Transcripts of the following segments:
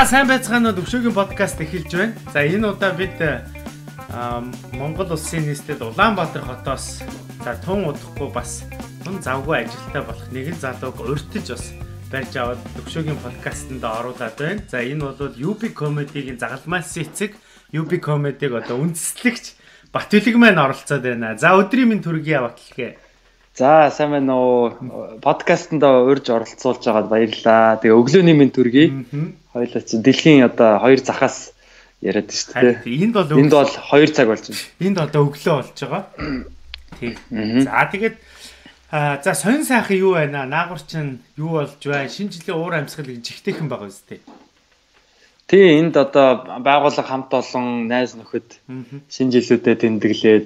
За сайн байцгаана уу Төвшөөгийн подкаст эхэлж байна. За энэ удаа бид Монгол улсын нийслэл Улаанбаатар хотоос за тун удахгүй бас тун завгүй ажилтаа болох нэгэн залууг урьдчилж бас барьж аваад Төвшөөгийн подкастэнд оруулаад байна. За энэ бол UB comedy-гийн загалмаас эцэг UB comedy-г одоо үндэслэгч Батүлэг маань оролцоод байна. За өдрийн минь төргий яваатлахээ. За сайн байна уу. Подкастэнд урьж оролцуулж байгаад баярлалаа. Тэгээ өглөөний минь төргий. Хоёлаа чи дэлхийн одоо хоёр захаас яриад шүү дээ. Энд бол энд бол 2 цаг болж байна. Энд одоо өглөө болж байгаа. Тий. За тэгээд за сонин сайхан юу байна? Наагур чинь юу болж байна? Шинэ жилийн уур амьсгал гэж жигтэйхэн байгаа үстэй. Тий, энд одоо байгууллага хамт олон найз нөхөд шинэ жилүүдэд тэмдэглээд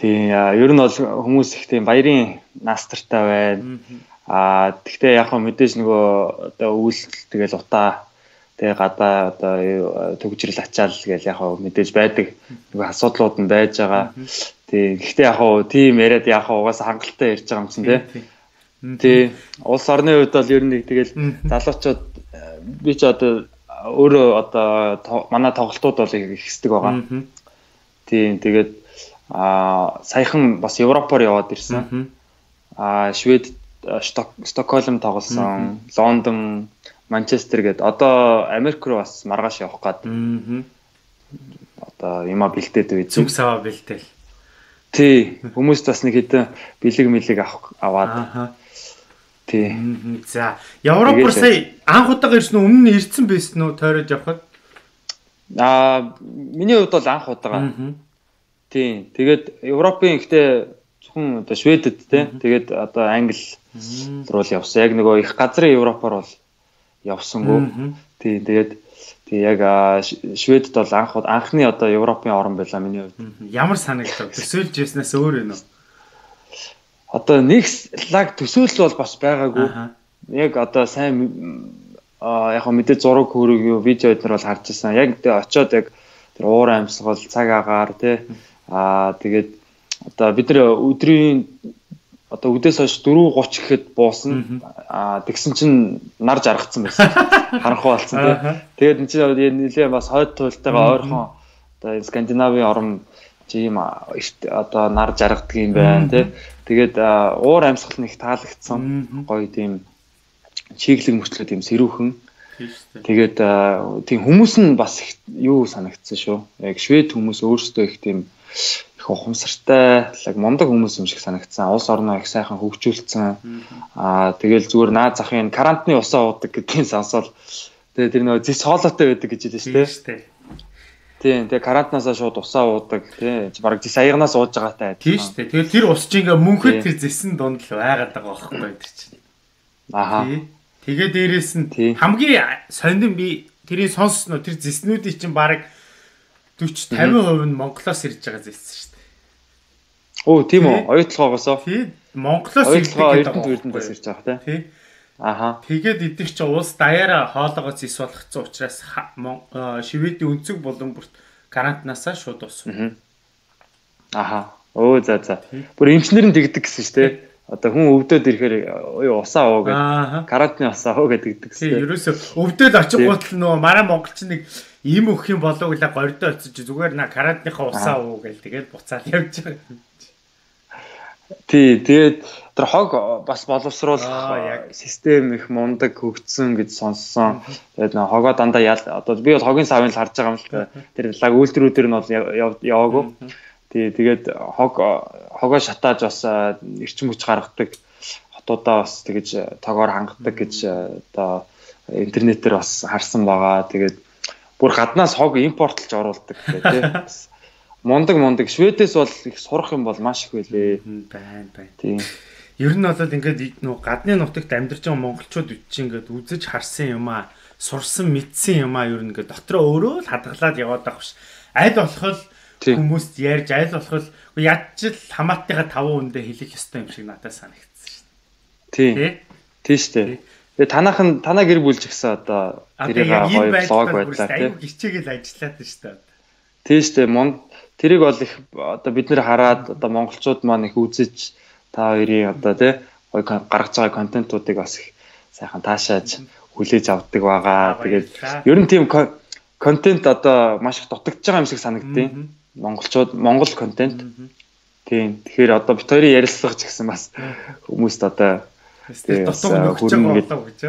тий, ер нь бол хүмүүс их тийм баярын наастартай байна. А тэгтээ яг хөө мэдээж нөгөө одоо үйлсэл тэгэл утаа тэгээ гадаа одоо төгжрөл ачаал гэж яг хөө мэдээж байдаг нөгөө асуудлууд нь байж байгаа. Тий. Гэхдээ яг хуу тийм яриад яг хуу угаасаа хангалттай ярьж байгаа юм чинь тий. Тий. Улс орны хувьд бол ер нь тэгэл залуучууд би ч одоо өөрөө одоо манай тоглолтууд бол их хэсдэг байгаа. Тийм тэгээд а саяхан бас Европоор яваад ирсэн. А Швед Стокгольм тоглосон, Лондон, Манчестер гээд одоо Америк руу бас маргааш явах гээд. Одоо юма бэлдээд үе. Зүг саваа бэлдээл. Тий. Хүмүүст бас нэг хэдэн бэлэг мэлэг авах аваад. Тий. За, Европоор сая анх удаа ирсэн үү? Өмнө нь ирсэн байсан уу тойроод явхад? Аа, миний хувьд бол анх удаа. Тий. Тэгээд Европын ихтэй зөвхөн одоо Шведэд тий. Тэгээд одоо Англи руу явсан. Яг нөгөө их газрын Европоор бол явсангүй. Тий. Тэгээд Тэг яг Шведд бол анх анхны одоо Европын орн байлаа миний хувьд. Ямар санагдав? Төсөөлж яснаас өөр юм уу? Одоо нэг лаг төсөөлөл бол бас байгаагүй. Яг одоо сайн яг мэдээ зураг хөрөг юу видео эднэр бол харж ирсэн. Яг очиод яг тэр уур амьсгал цаг агаар тий а тэгээд одоо бид нэр өдрийн одоо үдээс хойш 4:30 гэхэд буусна. Аа тэгсэн чинь нар жаргацсан байсан. Харанхуй болсон тий. Тэгээд энэ чинь нэлээ бас хойд туйлтайгаа ойрхон одоо Скандинавын орн тийм одоо нар жаргадаг юм байна тий. Тэгээд уур амьсгал нэг таалагдсан. Гоё тийм чиглэг мөрчлөө тийм сэрүүхэн. Тэгээд тийм хүмүүс нь бас юу санагдсан шүү. Яг швед хүмүүс өөрсдөө их тийм их ухамсартай, лаг мундаг хүмүүс юм шиг санагдсан. Улс орноо их сайхан хөгжүүлсэн. Аа тэгэл зүгээр наад захын карантины усаа уудаг гэдгийг сонсоод тэгээ тэр нөгөө зис хоолойтой байдаг гэж хэлсэн шүү дээ. Тийм, тэгээ карантинаасаа шууд усаа уудаг, тийм. Бараг зис аягнаас ууж байгаатай. Тийм шүү дээ. Тэгэл тэр ус чинь ингээ мөнхөд тэр зисэн дунд л байгаад байгаа байхгүй тэр чинь. Аха. Тэгээ дээрэс нь хамгийн сондон би тэрийг сонссноо тэр зиснүүдийн чинь бараг 40 50% нь Монголоос ирж байгаа зэлсэн шүү дээ. Оо тийм үү? Оюутлогоосоо. Тийм. Монголоос ирдэг Эрдэнэт Эрдэнэс ирж байгаа тийм. Тийм. Аха. Тэгээд идэх чи уус даяараа хоолоогоос ис болгоцсон учраас шивэдийн өнцөг болон бүрт карантинаасаа шууд усна. Аха. Оо за за. Бүр эмчнэр нь тэгдэг гэсэн шүү дээ. Одоо хүн өвдөд ирэхээр усаа уу гэдэг. Карантины усаа уу гэдэг гэсэн. Тийм. Ерөөсө өвдөд очих гутал нөгөө мараа монголч нэг ийм өгөх юм болов гэлээ гордоо очиж зүгээр на карантиныхаа усаа уу гэл тэгээд буцаад явж байгаа. Тий, тэгээд тэр хог бас боловсруулах систем их мундаг хөгжсөн гэж сонссон. Тэгээд нөө хогоо дандаа ял одоо би бол хогийн савын л харж байгаа юм л та. Тэр лаг үйлдвэрүүдэр нь бол яваагүй. Тий, тэгээд хог хогоо шатааж бас эрчим хүч гаргадаг хотуудаа бас тэгэж тогоор хангадаг гэж одоо интернетээр бас харсан байгаа. Тэгээд бүр гаднаас хог импортлж оруулдаг гэх тий. Мундаг мундаг Шведээс бол их сурах юм бол маш их байлээ. Байн байн. Тийм. Ер нь бол ингээд нөө гадны нутагт амьдарч байгаа монголчууд үчи ингээд үзэж харсан юм аа, сурсан мэдсэн юм аа ер нь ингээд дотроо өөрөө л хадгалаад яваад байгаа ш. Аль болох хүмүүст ярьж аль болох ядч л хамаатныхаа 5 хүндээ хэлэх ёстой юм шиг надад санагдсан ш. Тийм. Тийм шүү дээ. Тэгээ танах нь танаа гэр бүлж гисэн одоо тэрийг гоё блог байдлаа тийм хичээгээл ажиллаад байна шүү дээ. Тийм шүү дээ. Монд тэрийг бол их одоо бид нэр хараад одоо монголчууд маань их үзэж та хоёрын одоо тий гоё гаргаж байгаа контентуудыг бас их сайхан таашааж хүлээж авдаг байгаа. Тэгээд ер нь тийм контент одоо маш их дутагдж байгаа юм шиг санагдтыг. Монголчууд Монгол контент. Тийм. Тэгэхээр одоо бит хоёрын ярилцлага ч гэсэн бас хүмүүст одоо дутуу нөгөж байгаа гэж.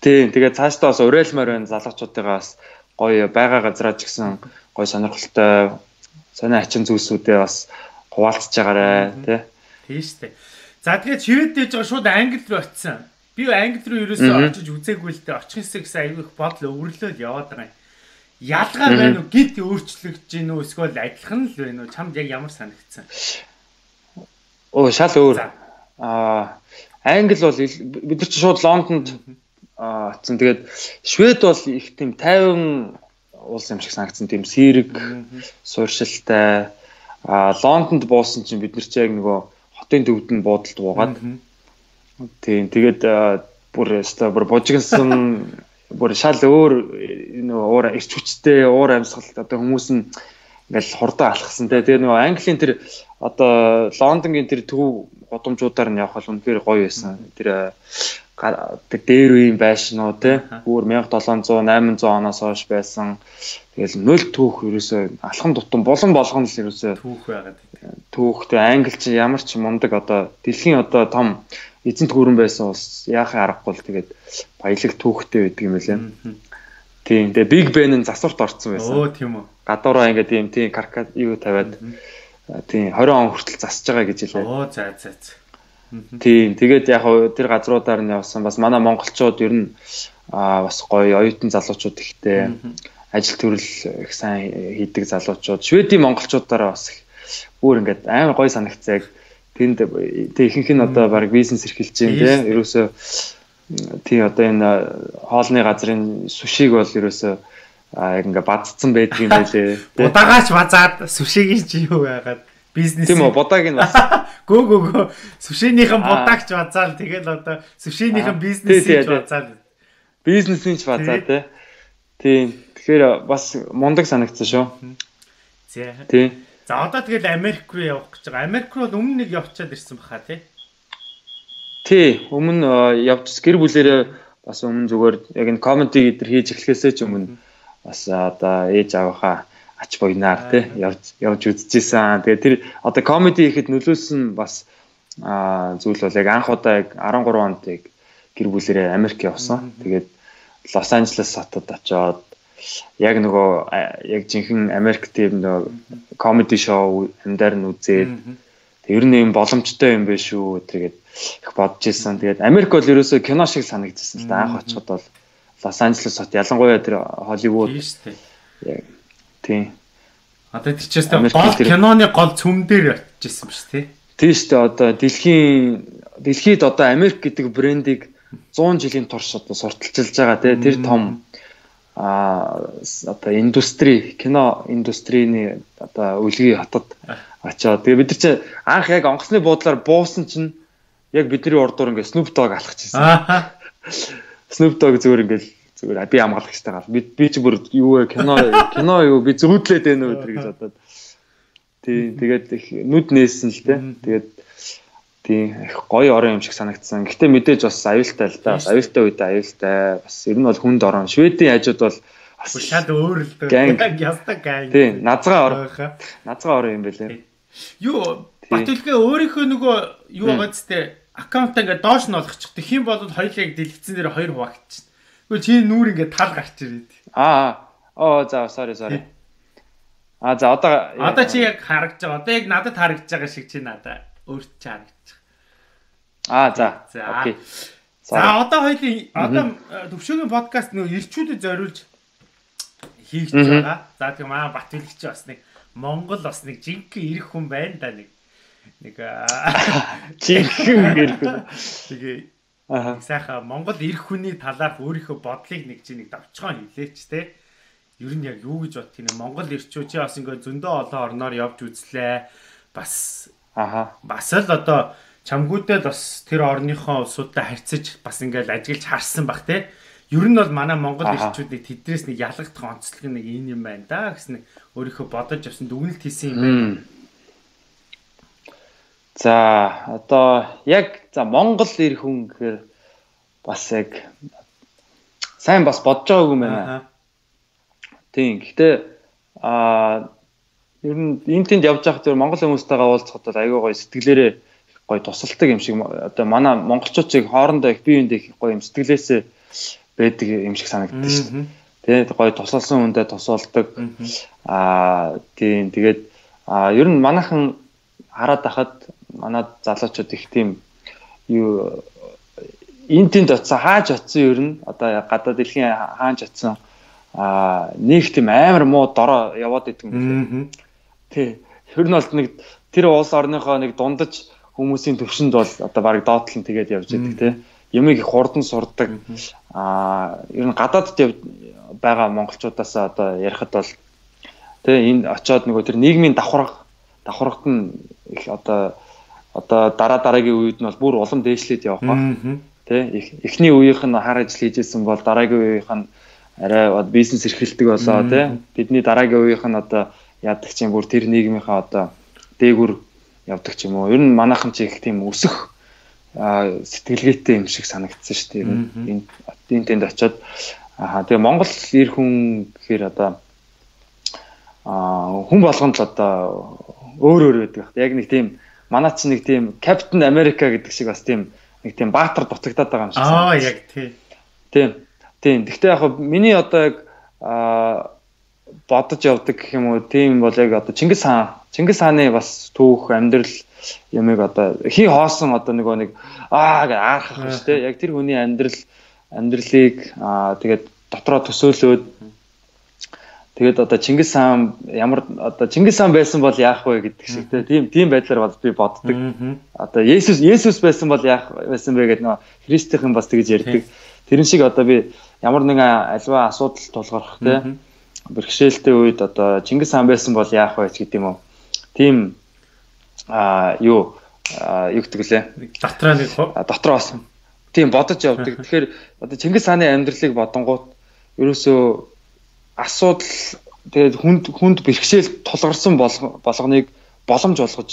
Тийм. Тэгээд цаашдаа бас уриалмаар байна залуучуудыгаа бас гоё байгаа газраа ч гэсэн гоё сонирхолтой сонио ачин зүйлсүүдээ бас хуваалцж байгаарэ тий. Тийм шүү дээ. За тэгээд шивэд дэж байгаа шууд англи руу очисан. Би англи руу ерөөсөө очиж үзээгүй л дээ. Очих хэсэг гэсэн аюул их бодол өвөрлөөд яваад байгаа юм. Ялгаа байна уу? Гид өөрчлөгдөж гин үү? Эсвэл адилхан л байна уу? Чамд яг ямар санагдсан? Оо шал өөр. Аа англи бол бид нар ч шууд Лондонд атсан. Тэгээд Швед бол их тийм тайван улс юм шиг санагдсан. Тийм сэрэг, сууршилтай. Аа Лондонд буусан чинь бид нар ч яг нөгөө хотын төвд нь буудалд буугаад тийм тэгээд бүр өстой бүр бужигсан бүр шал өөр нөгөө уур ирч хүчтэй уур амьсгал одоо хүмүүс нь ингээл хурдан алхсан те тэгээ нөгөө Английн тэр одоо Лондонгийн тэр төв годомжуудаар нь явах бол үнэхээр гоё байсан тэр тэр дээр үеийн байшнуу те бүр 1700 800 оноос хойш байсан тэгэл нөл түүх ерөөсөө алхам тутам болон болгоно л ерөөсөө түүх байгаад түүхтэй англи чи ямар ч мундаг одоо дэлхийн одоо том эзэнт гүрэн байсан улс яахын аргагүй л тэгээд баялаг түүхтэй байдаг юм лээ. Тийм. Тэгээ Big Ben-ын засварт орцсон байсан. Өө тийм үү. Гадуураа ингээд тийм тийм каркад юу тавиад тийм 20 он хүртэл засж байгаа гэж хэлээ. Оо за за за. Тийм. Тэгээд яг тэр газруудаар нь явсан бас манай монголчууд ер нь бас гоё оюутан залуучууд ихтэй. Ажил төрөл их сайн хийдэг залуучууд. Шведийн монголчуудаараа бас их бүр ингээд амар гоё санагцаа яг тэнд тэг ихэнх нь одоо баг бизнес эрхэлж байна тийм ерөөсөө тий одоо энэ хоолны газрын сүшиг бол ерөөсөө яг ингээ бадцсан байдаг юм байлээ. Будагаач базаад сүшигийн чи юу байгаад бизнес Тийм үү будааг нь бас гөө гөө гөө сүшинийхэн будаагч базаал тэгэл одоо сүшинийхэн бизнесийг базаал бизнесийн ч базаа тий. Тийм. Тэгэхээр бас мундаг санагдсан шүү. За. Тийм. За одоо тэгэл Америк руу явах гэж байгаа. Америк руу өмнө нэг явчаад ирсэн баха тий. Тий, өмнө явж гэр бүлэрээ бас өмнө зүгээр яг энэ комеди гэдэр хийж эхлэхээсээ ч өмнө бас одоо ээж аваахаа ач буйнаар тий явж явж үзчихсэн. Тэгээ тэр одоо комеди хийхэд нөлөөсөн бас зүйл бол яг анх удаа яг 13 онд яг гэр бүлэрээ Америк явсан. Тэгээд Лос Анжелес хотод очоод яг нөгөө яг жинхэнэ Америк тийм нөгөө комеди шоу амьдаар нь үзээд ер нь юм боломжтой юм биш үү тэгээд их бодож ирсэн. Тэгээд Америк бол ерөөсөө кино шиг санагдчихсан л да анх очиход бол Лос Анжелес хот ялангуяа тэр Холливуд яг тийм. Одоо тэр чээс гол киноны гол цөм дээр очижсэн ба шүү тий. Тийм шүү дээ. Одоо дэлхийн дэлхийд одоо Америк гэдэг брендийг 100 жилийн турш одоо сурталчилж байгаа тий тэр том а одоо индустри кино индустрийн одоо үлгий хотод очоод тэгээ бид нар чи анх яг онгоцны буудлаар буусан чинь яг бидний урдуур ингээ Snoop Dogg алхчихсан. Snoop Dogg зүгээр ингээл зүгээр би амгалагчтай гал би би чи бүр юу вэ кино кино юу би зүудлээд байна уу гэж бодоод тий тэгээд их нүд нээсэн л те тэгээд тий их гоё орон юм шиг санагдсан. Гэтэ мэдээж бас аюултай л да. Бас аюултай үед аюултай. Бас ер нь бол хүнд орон. Шведийн хажууд бол бас шал өөр л дээ. Ястаг гай. Тий, назгаа орон. Назгаа орон юм бэлээ. Юу Батүлгээ өөрийнхөө нөгөө юу байгаа зү аккаунт ингээ доош нь олгочих. Тэгэх юм бол хоёулаа дэлгэцэн дээр хоёр хуваагдчихна. Тэгвэл чи нүүр ингээ тал гарч ирээд. Аа. Оо за sorry sorry. А за одоо одоо чи яг харагдаж байгаа. Одоо яг надад харагдаж байгаа шиг чи надад өөрт чи харагдаж Аа за. Окей. За одоо хоёлын одоо төвшөөгийн подкаст нөгөө ирчүүдэд зориулж хийж байгаа. За тийм аа Батүлэгч бас нэг Монгол бас нэг жинхэнэ ирэх хүн байна да нэг нэг жинхэнэ хүн. Тэгээ. Сайхан Монгол ирэх хүний талаарх өөрийнхөө бодлыг нэг чи нэг давчгаан хэлээч те. Ер нь яг юу гэж бодтгийг Монгол ирчүү чи бас ингээ зөндөө олон орноор явж үзлээ. Бас аха. Бас л одоо чамгуудад бас тэр орныхоо улсуудтай харьцаж бас ингээл ажиглаж харсан бах те. Ер нь бол манай Монгол ирчүүдийг тэдрээс нэг ялгагдах онцлог нэг энэ юм байна да гэсэн өөрийнхөө бодож авсан дүгнэлт хийсэн юм байна. За одоо яг за Монгол ирэх хүн гэхээр бас яг сайн бас бодож байгаагүй юм байна. Тийм. Гэхдээ аа ер нь энэ тэнд явж байхад зөв Монгол хүмүүстэйгээ уулзахад бол айгүй гоё сэтгэлээрээ гоё тусалдаг юм шиг одоо манай монголчуудыг хоорондоо их бие биендээ их гоё юм сэтгэлээсээ байдаг юм шиг санагддаг шүү дээ. Тэгээд гоё тусалсан хүндээ тусалдаг. Аа тийм тэгээд ер нь манайхан хараад байхад манай залуучууд их тийм юу энэ тэнд очсон хааж очсон ер нь одоо гадаад дэлхийн хааж очсон а нэг тийм амар муу дороо яваад идэв юм. Тий. Ер нь бол нэг тэр улс орныхоо нэг дундаж хүмүүсийн төвшөнд бол одоо баг доотлон тэгээд явж идэг тий. Ямиг их хурдан сурдаг. А ер нь гадаадд байгаа монголчуудаас одоо ярихад бол тий энэ очиод нөгөө тэр нийгмийн давхарга давхаргад нь их одоо одоо дараа дараагийн үед нь бол бүр улам дээшлээд явах ба. Тий эхний үеийнх нь хар ажил хийжсэн бол дараагийн үеийнх нь арай бизнес эрхэлдэг болоо тий. Бидний дараагийн үеийнх нь одоо яадаг ч юм бүр тэр нийгмийнхаа одоо дээгүр явдаг ч юм уу. Ер нь манайхан ч их тийм өсөх сэтгэлгээтэй юм шиг санагдсан шүү дээ. Энэ энэ тэнд очиод аа тэгээ Монгол ир хүн гэхээр одоо аа хүн болгонд л одоо өөр өөр байдаг. Яг нэг тийм манай ч нэг тийм Captain America гэдэг шиг бас тийм нэг тийм баатар дутагдаад байгаа юм шиг. Аа яг тий. Тийм. Тийм. Гэхдээ яг миний одоо яг аа бодож явдаг гэх юм уу тийм бол яг одоо Чингис хаан Чингис хааны бас түүх амьдрал ямиг одоо хий хоосон одоо нөгөө нэг аа гэж аархах шүү дээ. Яг тэр хүний амьдрал амьдралыг аа тэгээд дотроо төсөөлөөд тэгээд одоо Чингис хаан ямар одоо Чингис хаан байсан бол яах вэ гэдэг шиг тийм тийм байдлаар бол би боддог. Одоо Есүс Есүс байсан бол яах байсан бэ гэдэг нөгөө христийнхэн бас тэгж ярьдаг. Тэрэн шиг одоо би ямар нэгэн альва асуудал тулгарх те бэрхшээлтэй үед одоо Чингис хаан байсан бол яах вэ гэдэг юм уу. Тийм а юу юу гэдэг лээ. Дотроо нэг дотроо бас тийм бодож явдаг. Тэгэхээр одоо Чингис хааны амьдралыг бодонгууд ерөөсөө асуудал тэгээд хүнд хүнд бэрхшээл тулгарсан болгоныг боломж болгож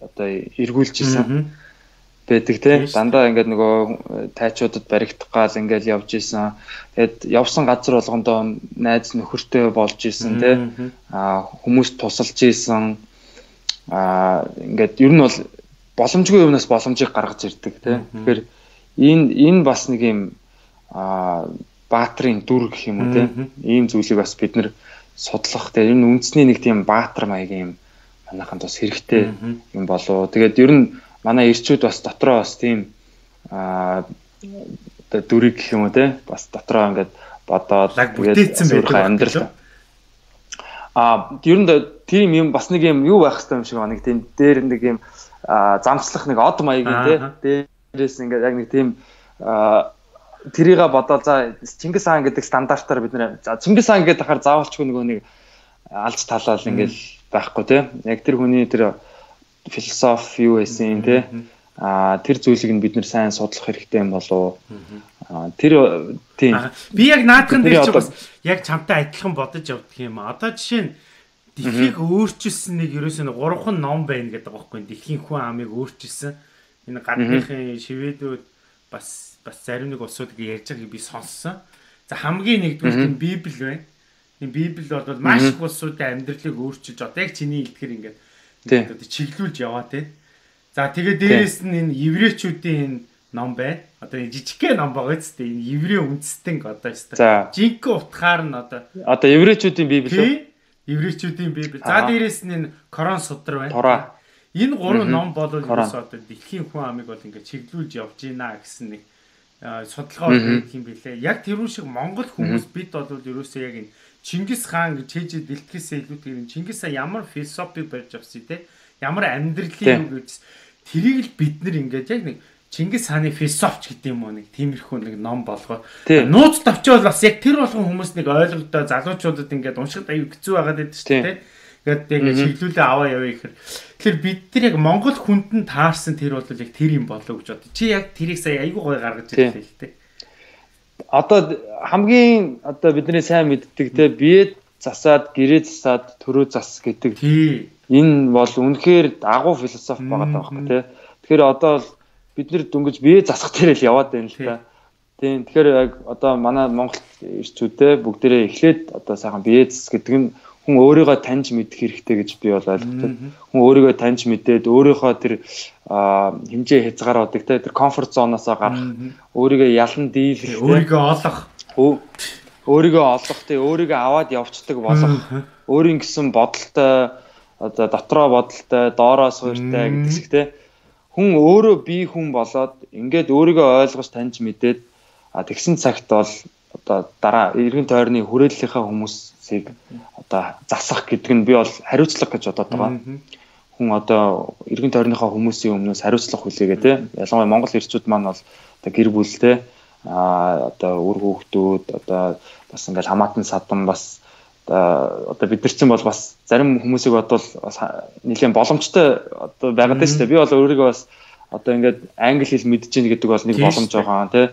одоо эргүүлж исэн байдаг тий дандаа ингээд нөгөө тайчуудад баригдах гал ингээд явж исэн тэгэд явсан газар болгондоо найз нөхөртэй болж исэн тий а хүмүүс тусалж исэн а ингээд ер нь бол боломжгүй юмнаас боломжийг гаргаж ирдэг тий тэгэхээр энэ энэ бас нэг юм а баатрын дүр гэх юм уу тий ийм зүйлийг бас бид нэр судлах. Тий ер нь үндэсний нэг тийм баатар маягийн юм манайхан бас хэрэгтэй юм болоо тэгээд ер нь манай ирчүүд бас дотроо бас тийм аа оо дүрийг гэх юм уу те? Бас дотроо ингээд бодоод бүтээсэн байдаг амьдрал. а ер нь тийм юм бас нэг юм юу байх хэрэгтэй юм шиг байна? Нэг тийм дээр нэг юм замцлах нэг од маягийн те? Дээрээс ингээд яг нэг тийм тэрийга бодоод за Чингис хаан гэдэг стандартаар бид нэр Чингис хаан гэдэг ахаар заавалчгүй нөгөө нэг алж талаал ингээд байхгүй те. Яг тэр хүний тэр философи юу байсан те. А тэр зүйлийг нь бид нэр сайн судлах хэрэгтэй юм болов аа тэр тийм. Би яг наадхан дээр ч бас яг чамтай адилхан бодож явдаг юм. Одоо жишээ нь дэлхийг өөрчилсөн нэг ерөөсөө 3хан ном байна гэдэг байгаа байхгүй дэлхийн хүн амыг өөрчилсөн. Энэ гадныхын шивэдүүд бас бас зарим нэг улсуудыг ярьж байгааг би сонссон за хамгийн нэгдүгээр нь библ байна энэ библ бол маш их улсуудын амьдралыг өөрчилж одоо яг чиний хэлдгэр ингээд одоо чиглүүлж яваа те. За тэгээ дээрэс нь энэ еврейчүүдийн энэ ном байна. Одоо энэ жижигхэн ном байгаа ч тийм энэ еврей үндэстэн одоо өстой. Жинхэнэ утгаар нь одоо одоо еврейчүүдийн библи үү? Еврейчүүдийн библи. За дээрэс нь энэ Коран судар байна. Тура. Энэ гурван ном бол ерөөсөө одоо дэлхийн хүн амыг бол ингээд чиглүүлж явж гинэ гэсэн нэг судалгаа байдаг юм билээ. Яг тэрүүн шиг Монгол хүмүүс бид бол ерөөсөө яг энэ Чингис хаан гэж хийж бэлтгэхээс илүүтэйгээр Чингис хаан ямар философи барьж авсан те? Ямар амьдралын юу гэж. Тэрийг л бид нар ингээд яг нэг Чингис хааны философч гэдэг юм уу нэг тиймэрхүү нэг ном болгоо. Нууц тавчвал бас яг тэр болгон хүмүүс нэг ойлгодоо залуучуудад ингээд уншихад аюу хэцүү байгаад байдаг шүү дээ. Ингээд ингээд чиглүүлээ аваа яваа гэхээр тэгэхээр бид нар яг Монгол хүнд нь таарсан тэр бол яг тэр юм болоо гэж боддог. Чи яг тэрийг сая аюу гой гаргаж ирлээ л дээ одоо хамгийн одоо бидний сайн мэддэг те бие засаад гэрээ засаад төрөө зас гэдэг. Энэ бол үнэхээр агуу философи байгаа байхгүй те. Тэгэхээр одоо бид нэр дөнгөж бие засах дээр л яваад байна л та. Тийм. Тэгэхээр яг одоо манай Монголд ирчүүдээ бүгдээрээ эхлээд одоо сайхан бие зэс гэдэг нь хүн өөрийгөө таньж мэдэх хэрэгтэй гэж би бол ойлгодог. Хүн өөрийгөө таньж мэдээд өөрийнхөө тэр хэмжээ хязгаар одог те тэр комфорт зоноосоо гарах, өөрийгөө ялан дийлэх, өөрийгөө олох, өөрийгөө олох те өөрийгөө аваад явцдаг болох, өөрийн гэсэн бодолтой одоо дотроо бодолтой, доороос хууртай гэдэг те. Хүн өөрөө бие хүн болоод ингээд өөрийгөө ойлгож таньж мэдээд тэгсэн цагт бол одоо дараа эргэн тойрны хүрээллийнхаа хүмүүсийг одоо засах гэдэг нь би бол хариуцлага гэж бодоод байгаа. Хүн одоо эргэн тойрныхаа хүмүүсийн өмнөөс хариуцлага хүлээгээ те. Ялангуяа Монгол ирчүүд маань бол одоо гэр бүлтэй а одоо үр хүүхдүүд одоо бас ингээл хамаатан садан бас одоо бид нар чинь бол бас зарим хүмүүсийг бодвол бас нэлээд боломжтой одоо байгаад байна шүү дээ. Би бол өөрийгөө бас одоо ингээд англи хэл мэдж гин гэдэг бол нэг боломж байгаа тий.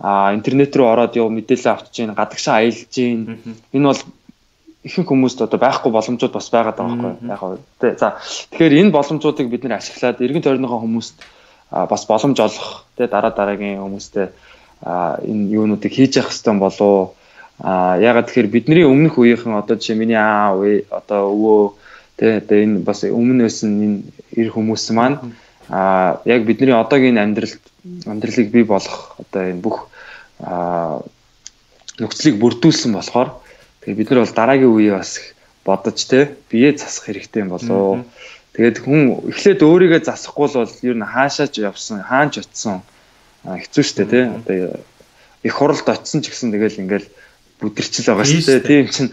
А интернет рүү ороод яв мэдээлэл авч гин гадагшаа аялж гин. Энэ бол ихэнх хүмүүст одоо байхгүй боломжууд бас байгаа байхгүй яг хөө тий. За тэгэхээр энэ боломжуудыг бид нэр ашиглаад эргэн тойрныхоо хүмүүст бас боломж олох тий дараа дараагийн хүмүүстээ энэ юунуудыг хийж явах хэрэгтэй болов. А ягаад тэгэхээр бидний өмнөх үеийнхэн одоо жишээ миний аа үе одоо өвөө тэ одоо энэ бас өмнө байсан энэ эр хүмүүс маань а яг бидний одоогийн амьдралд амьдралыг бий болох одоо энэ бүх нөхцөлийг бүрдүүлсэн болохоор тэгээ бид нар бол дараагийн үеийг бас бодож тэ бие засах хэрэгтэй юм болоо. Тэгээд хүн эхлээд өөрийгөө засахгүй бол ер нь хаашаач явсан, хаанч очсон хэцүү шттэ тэ одоо их хуралд очсон ч гэсэн тэгэл ингээл бүдэрчил байгаа дээ. Тийм чинь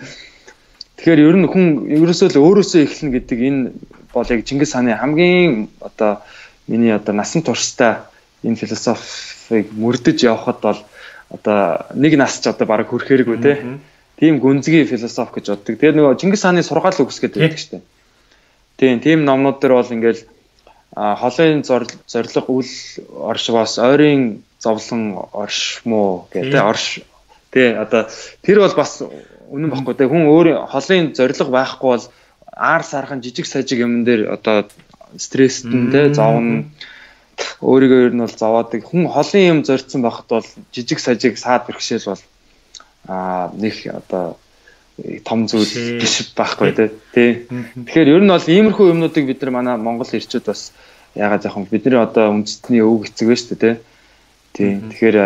Тэгэхээр ер нь хүн ерөөсөө л өөрөөсөө эхлэнэ гэдэг энэ бол яг Чингис хааны хамгийн одоо миний одоо насан турштай энэ философиг мөрдөж явхад бол одоо нэг нас ч одоо баг хүрхээргүй те. Тийм гүнзгий философи гэж боддог. Тэгээ нөгөө Чингис хааны сургаал үгс гэдэг байдаг шүү дээ. Тийм, тийм номнууд дээр бол ингээл холын зориг үл оршвоос ойрын зовлон оршмоо гэдэг. Орш. Тий одоо тэр бол бас үнэн баггүй те хүн өөр холын зориг байхгүй бол аар сархан жижиг сажиг юм дээр одоо стресстэн те зовно өөрийгөө ер нь бол зовоодаг хүн холын юм зорьсон байхад бол жижиг сажиг саад бэрхшээл бол аа нэг одоо том зүйл биш байхгүй тий. Тэгэхээр ер нь бол иймэрхүү юмнуудыг бид нар манай Монгол ирчүүд бас ягаад яах вэ бидний одоо үндэстний өвөг эцэг байж тээ тий. Тэгэхээр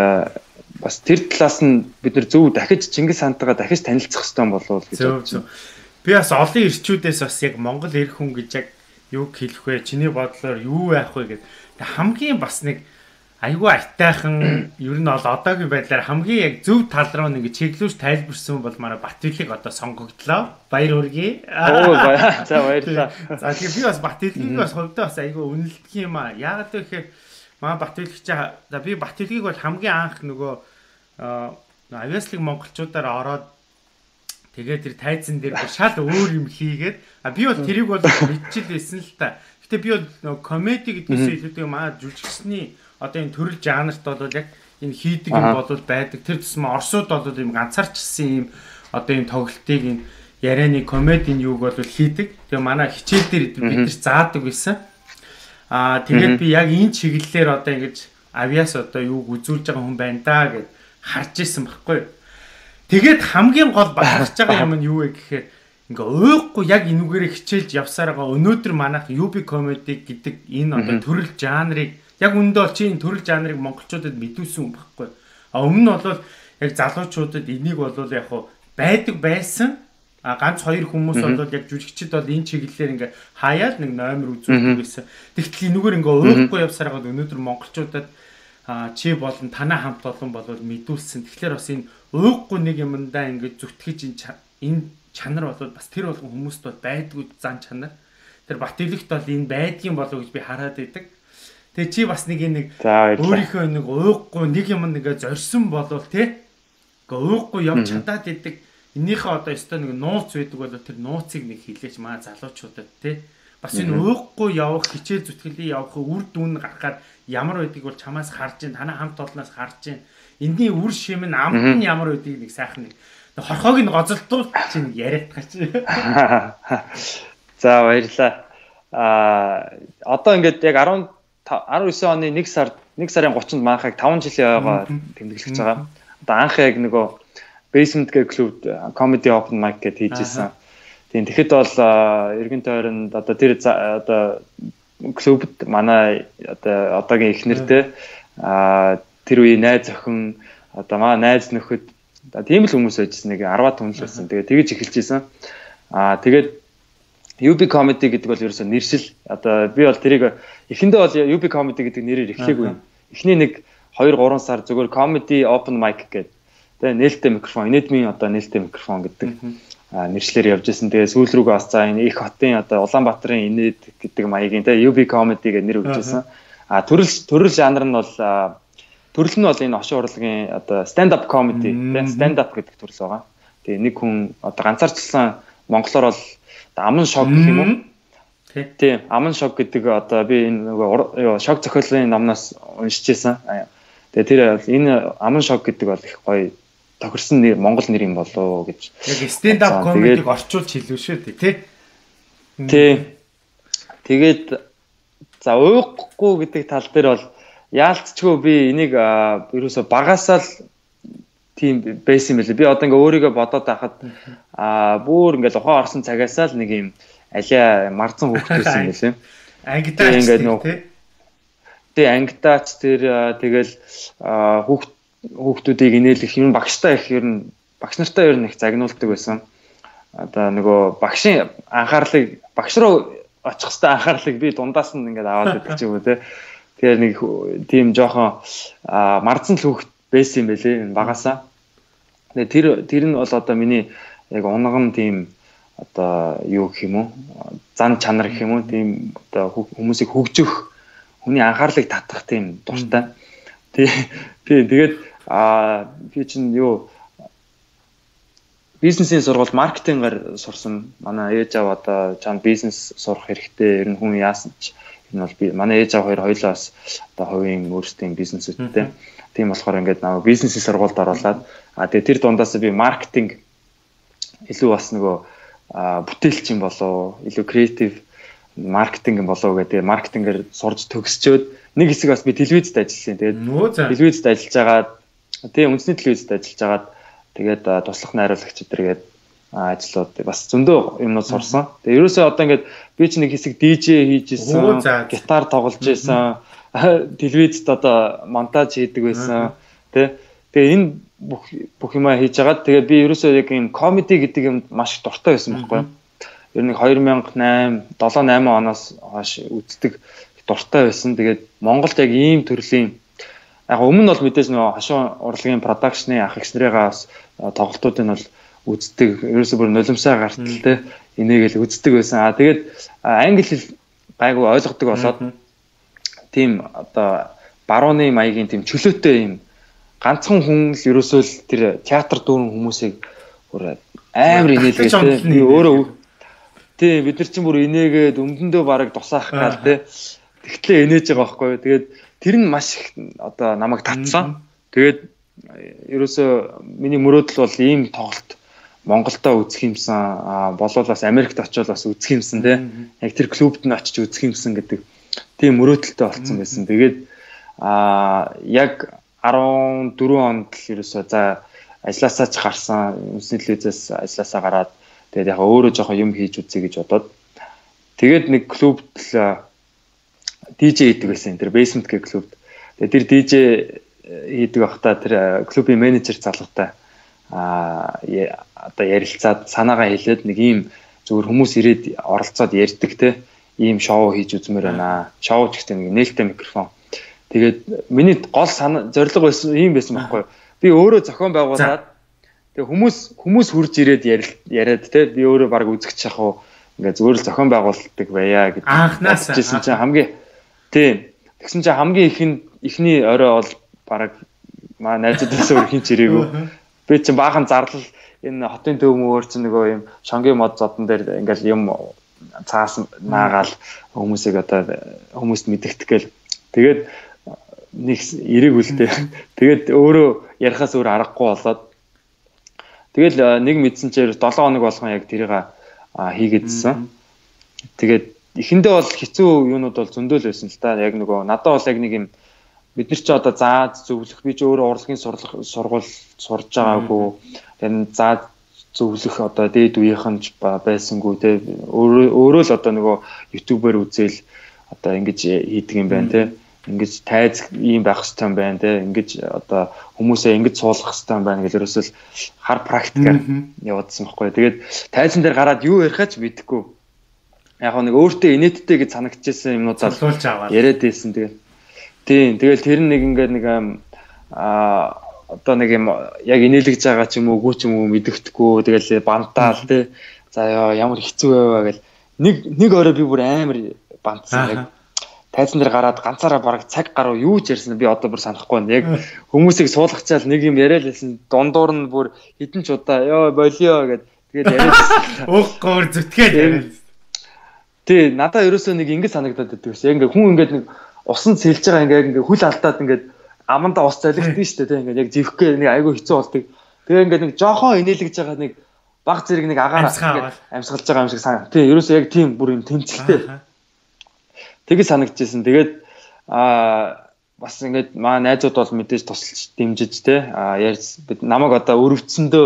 бас тэр талаас нь бид нар зөв дахиж Чингис хаантайгаа дахиж танилцах хэрэгтэй болов гэж бодсон. Би бас олон ирчүүдээс бас яг Монгол эр хүн гэж яг юу хэлэх вэ? Чиний бодлоор юу байх вэ гэдэг. Хамгийн бас нэг айгүй айтайхан ер нь бол одоогийн байдлаар хамгийн яг зөв тал руу нэг чиглүүлж тайлбарсан бол манай Батүлийг одоо сонгогдлоо. Баяр хүргэе. Оо за баярлалаа. За тэгэхээр би бас Батүлийг бас хувьдаа бас айгүй үнэлдэг юм аа. Яагаад вэ гэхээр маа Батүлийг чи за би Батүлийг бол хамгийн анх нөгөө авиаслыг монголчуудаар ороод тэгээд тэр тайзан дээр шал өөр юм хийгээд а би бол тэрийг бол мэдчил байсан л та. Гэтэ би бол комеди гэдгээс илүүтэй маа жүжигчсний одоо энэ төрөл жанрт бол яг энэ хийдэг юм бол байдаг. Тэр тусмаа орсууд бол юм ганцаарчсан юм одоо энэ тоглолтыг энэ ярианы комедийн юуг бол хийдэг. Тэгээ манай хичээл дээр бид нар заадаг байсан. Аа тэгээд би яг энэ чиглэлээр одоо ингэж авиас одоо юуг үзүүлж байгаа хүн байна да гэд харж исэн байхгүй. Тэгээд хамгийн гол бахарч байгаа юм нь юу вэ гэхээр ингээ уухгүй яг энүүгээрээ хичээлж явсаар байгаа өнөөдөр манайх UB comedy гэдэг энэ одоо төрөл жанрыг яг үндэ бол чи энэ төрөл жанрыг монголчуудад мэдүүлсэн юм багхгүй. А өмнө нь бол яг залуучуудад энийг бол яг хуу байдаг байсан. А ганц хоёр хүмүүс бол яг жүжигчд бол энэ чиглэлээр ингээ хаяал нэг номер үзүүлдэг байсан. Тэгтэл энүүгээр ингээ уухгүй явсаар байгаа өнөөдөр монголчуудад чи болон танаа хамт олон болвол мэдүүлсэн. Тэгэхээр бас энэ ууггүй нэг юмдаа ингээд зүтгэж энэ чанар болоод бас тэр болгон хүмүүст бол байдгүй зан чанар. Тэр Батилэгт бол энэ байдгийн болов гэж би хараад байдаг. Тэгээ чи бас нэг нэг өөрийнхөө нэг ууггүй нэг юм нэгэ зорьсон болвол тий. Ингээ ууггүй явж чадаад идэг. Энийхээ одоо өстой нэг нууц байдаг бол тэр нууцыг нэг хилээч маа залуучуудад тий бас энэ уухгүй явах хичээл зүтгэлээ явах үр дүн гаргаад ямар байдгийг бол чамаас харж байна танаа хамт олноос харж байна энэний үр шим нь амт нь ямар байдгийг нэг сайхан нэг хорхоог нь гозолдуулж чинь яриад гач. За баярлаа. А одоо ингээд яг 10 19 оны 1 сард 1 сарын 30-нд манхайг 5 жилийн ойгоо тэмдэглэж байгаа. Одоо анх яг нөгөө Basement гэх клуб comedy open mic гэд хийжсэн. Тийм тэгэхэд бол эргэн тойронд одоо тэр одоо клубд манай одоо одоогийн эхнэртэй а тэр үе найз охин одоо маа найз нөхөд тийм л хүмүүс байжсэн нэг 10-аад хүн л байсан. Тэгээд тэгэж эхэлж исэн. Аа тэгээд UB comedy гэдэг бол ерөөсөө нэршил. Одоо би бол тэрийг эхэндээ бол UB comedy гэдэг нэрээр эхлэегүй. Эхний нэг 2 3 сар зөвхөн comedy open mic гэдэг. Тэгээ нээлттэй микрофон, инедмийн одоо нээлттэй микрофон гэдэг нэршлэр явж исэн. Тэгээ сүүл рүүгээ бас за энэ их хотын одоо Улаанбаатарын инед гэдэг маягийн тэ UB comedy гэдэг нэр өгч исэн. А төрөл төрөл жанр нь бол төрөл нь бол энэ ошин урлагийн одоо stand up comedy тийм stand up гэдэг төрөл байгаа. Тэгээ нэг хүн одоо ганцаарчлсан монголоор бол аман шок гэх юм уу? Тийм, аман шок гэдэг одоо би энэ нөгөө шок зохиолын номноос уншиж байсан. Тэгээ тэр энэ аман шок гэдэг бол их гоё тохирсон нэр монгол нэр юм болоо гэж. Яг stand up comedy-г орчуулж хэлвэ шүү дээ, тий? Тийм. Тэгээд за уухгүй гэдэг тал дээр бол яалтчгүй би энийг ерөөсө багасаа л тийм байсан юм билээ. Би одоо ингээ өөрийгөө бодоод байхад аа бүр ингээ ухаан орсон цагаасаа л нэг юм алиа марцсан байсан юм билээ. Ангидаач ингээ нөө тий ангидаач тэр тэгэл хүүхд хүүхдүүдийг инээлэх юм багштай их ер нь багш нартай ер нь их загнуулдаг байсан. Одоо нөгөө багшийн анхаарлыг багш руу очих хэвээр анхаарлыг би дундаас нь ингээд аваад идэх юм уу те. Тэгэхээр нэг тийм жоохон мардсан л хүүхд байсан юм байлээ багасаа. Тэгээ тэр тэр нь бол одоо миний яг унган тийм одоо юу гэх юм уу зан чанар гэх юм уу тийм одоо хүмүүсийг хөгжих хүний анхаарлыг татах тийм дуртай. Тий. Тий тэгээд а би чинь юу бизнесийн сургууль маркетингаар сурсан. Манай ээж аваа одоо чам бизнес сурах хэрэгтэй. Ер нь хүн яасан ч Энэ бол би манай ээж аав хоёр хоёлоо бас одоо хувийн өөрсдийн бизнесүүдтэй. Тийм болохоор ингээд намайг бизнесийн сургуульд оруулаад а тэгээ тэр дундаас би маркетинг илүү бас нөгөө бүтээлч юм болоо илүү креатив маркетинг юм болоо гэдэг маркетингээр сурж төгсчөөд нэг хэсэг бас би телевизэд ажилласан. Тэгээд телевизэд ажиллаж байгаа тийм үндэсний телевизэд ажиллаж байгаад тэгээд туслах найруулагч өдргээд ажлууд бас зөндөө юмнууд сурсан. Тэгээ ерөөсөө одоо ингээд би ч нэг хэсэг DJ хийж исэн, гитар тоглож исэн, телевизэд одоо монтаж хийдэг байсан. Тэ. Тэгээ энэ бүх бүх юмаа хийж агаад тэгээ би ерөөсөө яг энэ комеди гэдэг юмд маш дуртай байсан байхгүй юу? Ер нь 2008, 7 8 оноос хойш үздэг дуртай байсан. Тэгээд Монголд яг ийм төрлийн яг өмнө нь бол мэдээж нөгөө хашуун урлагийн продакшны ах эгч нарыгаас тоглолтууд нь бол үздэг. Ерөөсө бүр нулимсаа гартал те энийгэл үздэг байсан. Аа тэгээд англи хэл гайгүй ойлгодог болоод тийм одоо барууны маягийн тийм чөлөөтэй юм ганцхан хүн л ерөөсөө л тэр театр дүүрэн хүмүүсийг бүр амар инээлгээд би өөрөө тийм бид нар чинь бүр инээгээд өмдөндөө бараг тусаах гал те тэгтлээ инээж байгаа байхгүй тэгээд тэр нь маш их одоо намайг татсан. Тэгээд ерөөсөө миний мөрөөдөл бол ийм тоглолт Монголдо үзэх юмсан болов бас Америкт очиод бас үзэх юмсан тий. Яг тэр клубт нь очиж үзэх юмсан гэдэг тийм мөрөөдөлтөй болсон байсан. Тэгээд а яг 14 онд л ерөөсөө за ажилласаа ч гарсан телевизээс ажилласаа гараад тэгээд яг өөрөө жоохон юм хийж үзье гэж бодоод тэгээд нэг клубт л DJ хийдэг байсан. Тэр Basement гэх клубт. Тэгээд тэр DJ хийдэг байхдаа тэр клубын менежер залуутай а одоо ярилцаад санаагаа хэлээд нэг ийм зүгээр хүмүүс ирээд оролцоод ярьдаг те ийм шоу хийж үзмээр байна. Шоу ч гэхдээ нэг нээлттэй микрофон. Тэгээд миний гол санаа зориг байсан ийм байсан байхгүй юу? Би өөрөө зохион байгуулад тэг хүмүүс хүмүүс хурж ирээд яриад те би өөрөө баг үзэгч шах уу? Ингээ зүгээр л зохион байгуулдаг байя гэж анханаас хэлсэн чинь хамгийн тийм. Тэгсэн чинь хамгийн ихэнд эхний орой бол баг маа найзуудаас өөр хин ч ирээгүй би чинь баахан зарлал энэ хотын төв мөр чинь нөгөө юм шонгийн мод зодон дээр ингээл юм цаас наагаал хүмүүсийг одоо хүмүүст мэдэгдэх гээл тэгээд нэг эрээг үлдээ. Тэгээд өөрөө ярихаас өөр аргагүй болоод тэгэл нэг мэдсэн чинь 7 хоног болгон яг тэрийг хийгээдсэн. Тэгээд эхэндээ бол хэцүү юунууд бол зөндөл байсан л та. Яг нөгөө надад бол яг нэг юм бид нар ч одоо зааж зөвлөх би ч өөрөө урлагийн сургууль сурж байгаагүй тэр заа зөвлөх одоо дээд үеийнхэн ч байсангүй те өөрөө л одоо нөгөө ютубер үзэл одоо ингэж хийдэг юм байна те ингэж тайз ийм байх хэрэгтэй юм байна те. Ингэж одоо хүмүүсээ ингэж суулгах хэрэгтэй юм байна гэж ерөөсөл хар практикаар явуулсан байхгүй. Тэгээд тайзан дээр гараад юу ярихаач мэдэхгүй. Яг нэг өөртөө инээдтэй гэж санагдчихсан юмнуудаа яриад байсан тэгээд тийм. Тэгэл тэр нэг ингээд нэг аа одоо нэг юм яг инээлгэж байгаа ч юм уу гүү ч юм уу мэддэхгүй тэгэл бантаал те. За ямар хэцүү байваа гэл. Нэг нэг орой би бүр амар бантсан яг тайзан дээр гараад ганцаараа бараг цаг гаруй юу ч ярьсан би одоо бүр санахгүй байна. Яг хүмүүсийг суулгачаал нэг юм яриад байсан дундуур нь бүр хідэн ч удаа ёо болио гэд тэгээд яриад өөх гоор зүтгээд яриад тий надаа ерөөсөө нэг ингэ санагдаад байдаг ус яг ингээ хүн ингээд нэг усан сэлж байгаа ингээ ингээ хүл алдаад ингээд аманда ус залгдсан шүү дээ тийм ингээд яг зевхгээ нэг айгүй хэцүү болдог. Тэгээ ингээд нэг жоохон инээлгэж байгаа нэг баг зэрэг нэг агаар амьсгалж байгаа юм шиг сан. Тийм ерөөсөө яг тийм бүр юм тэмцэлтэй. Тэгээ санагдчихсэн. Тэгээд аа бас ингээд маа найзууд бол мэдээж тусалж дэмжиж те аа ярьж бид намайг одоо өрөвцөндөө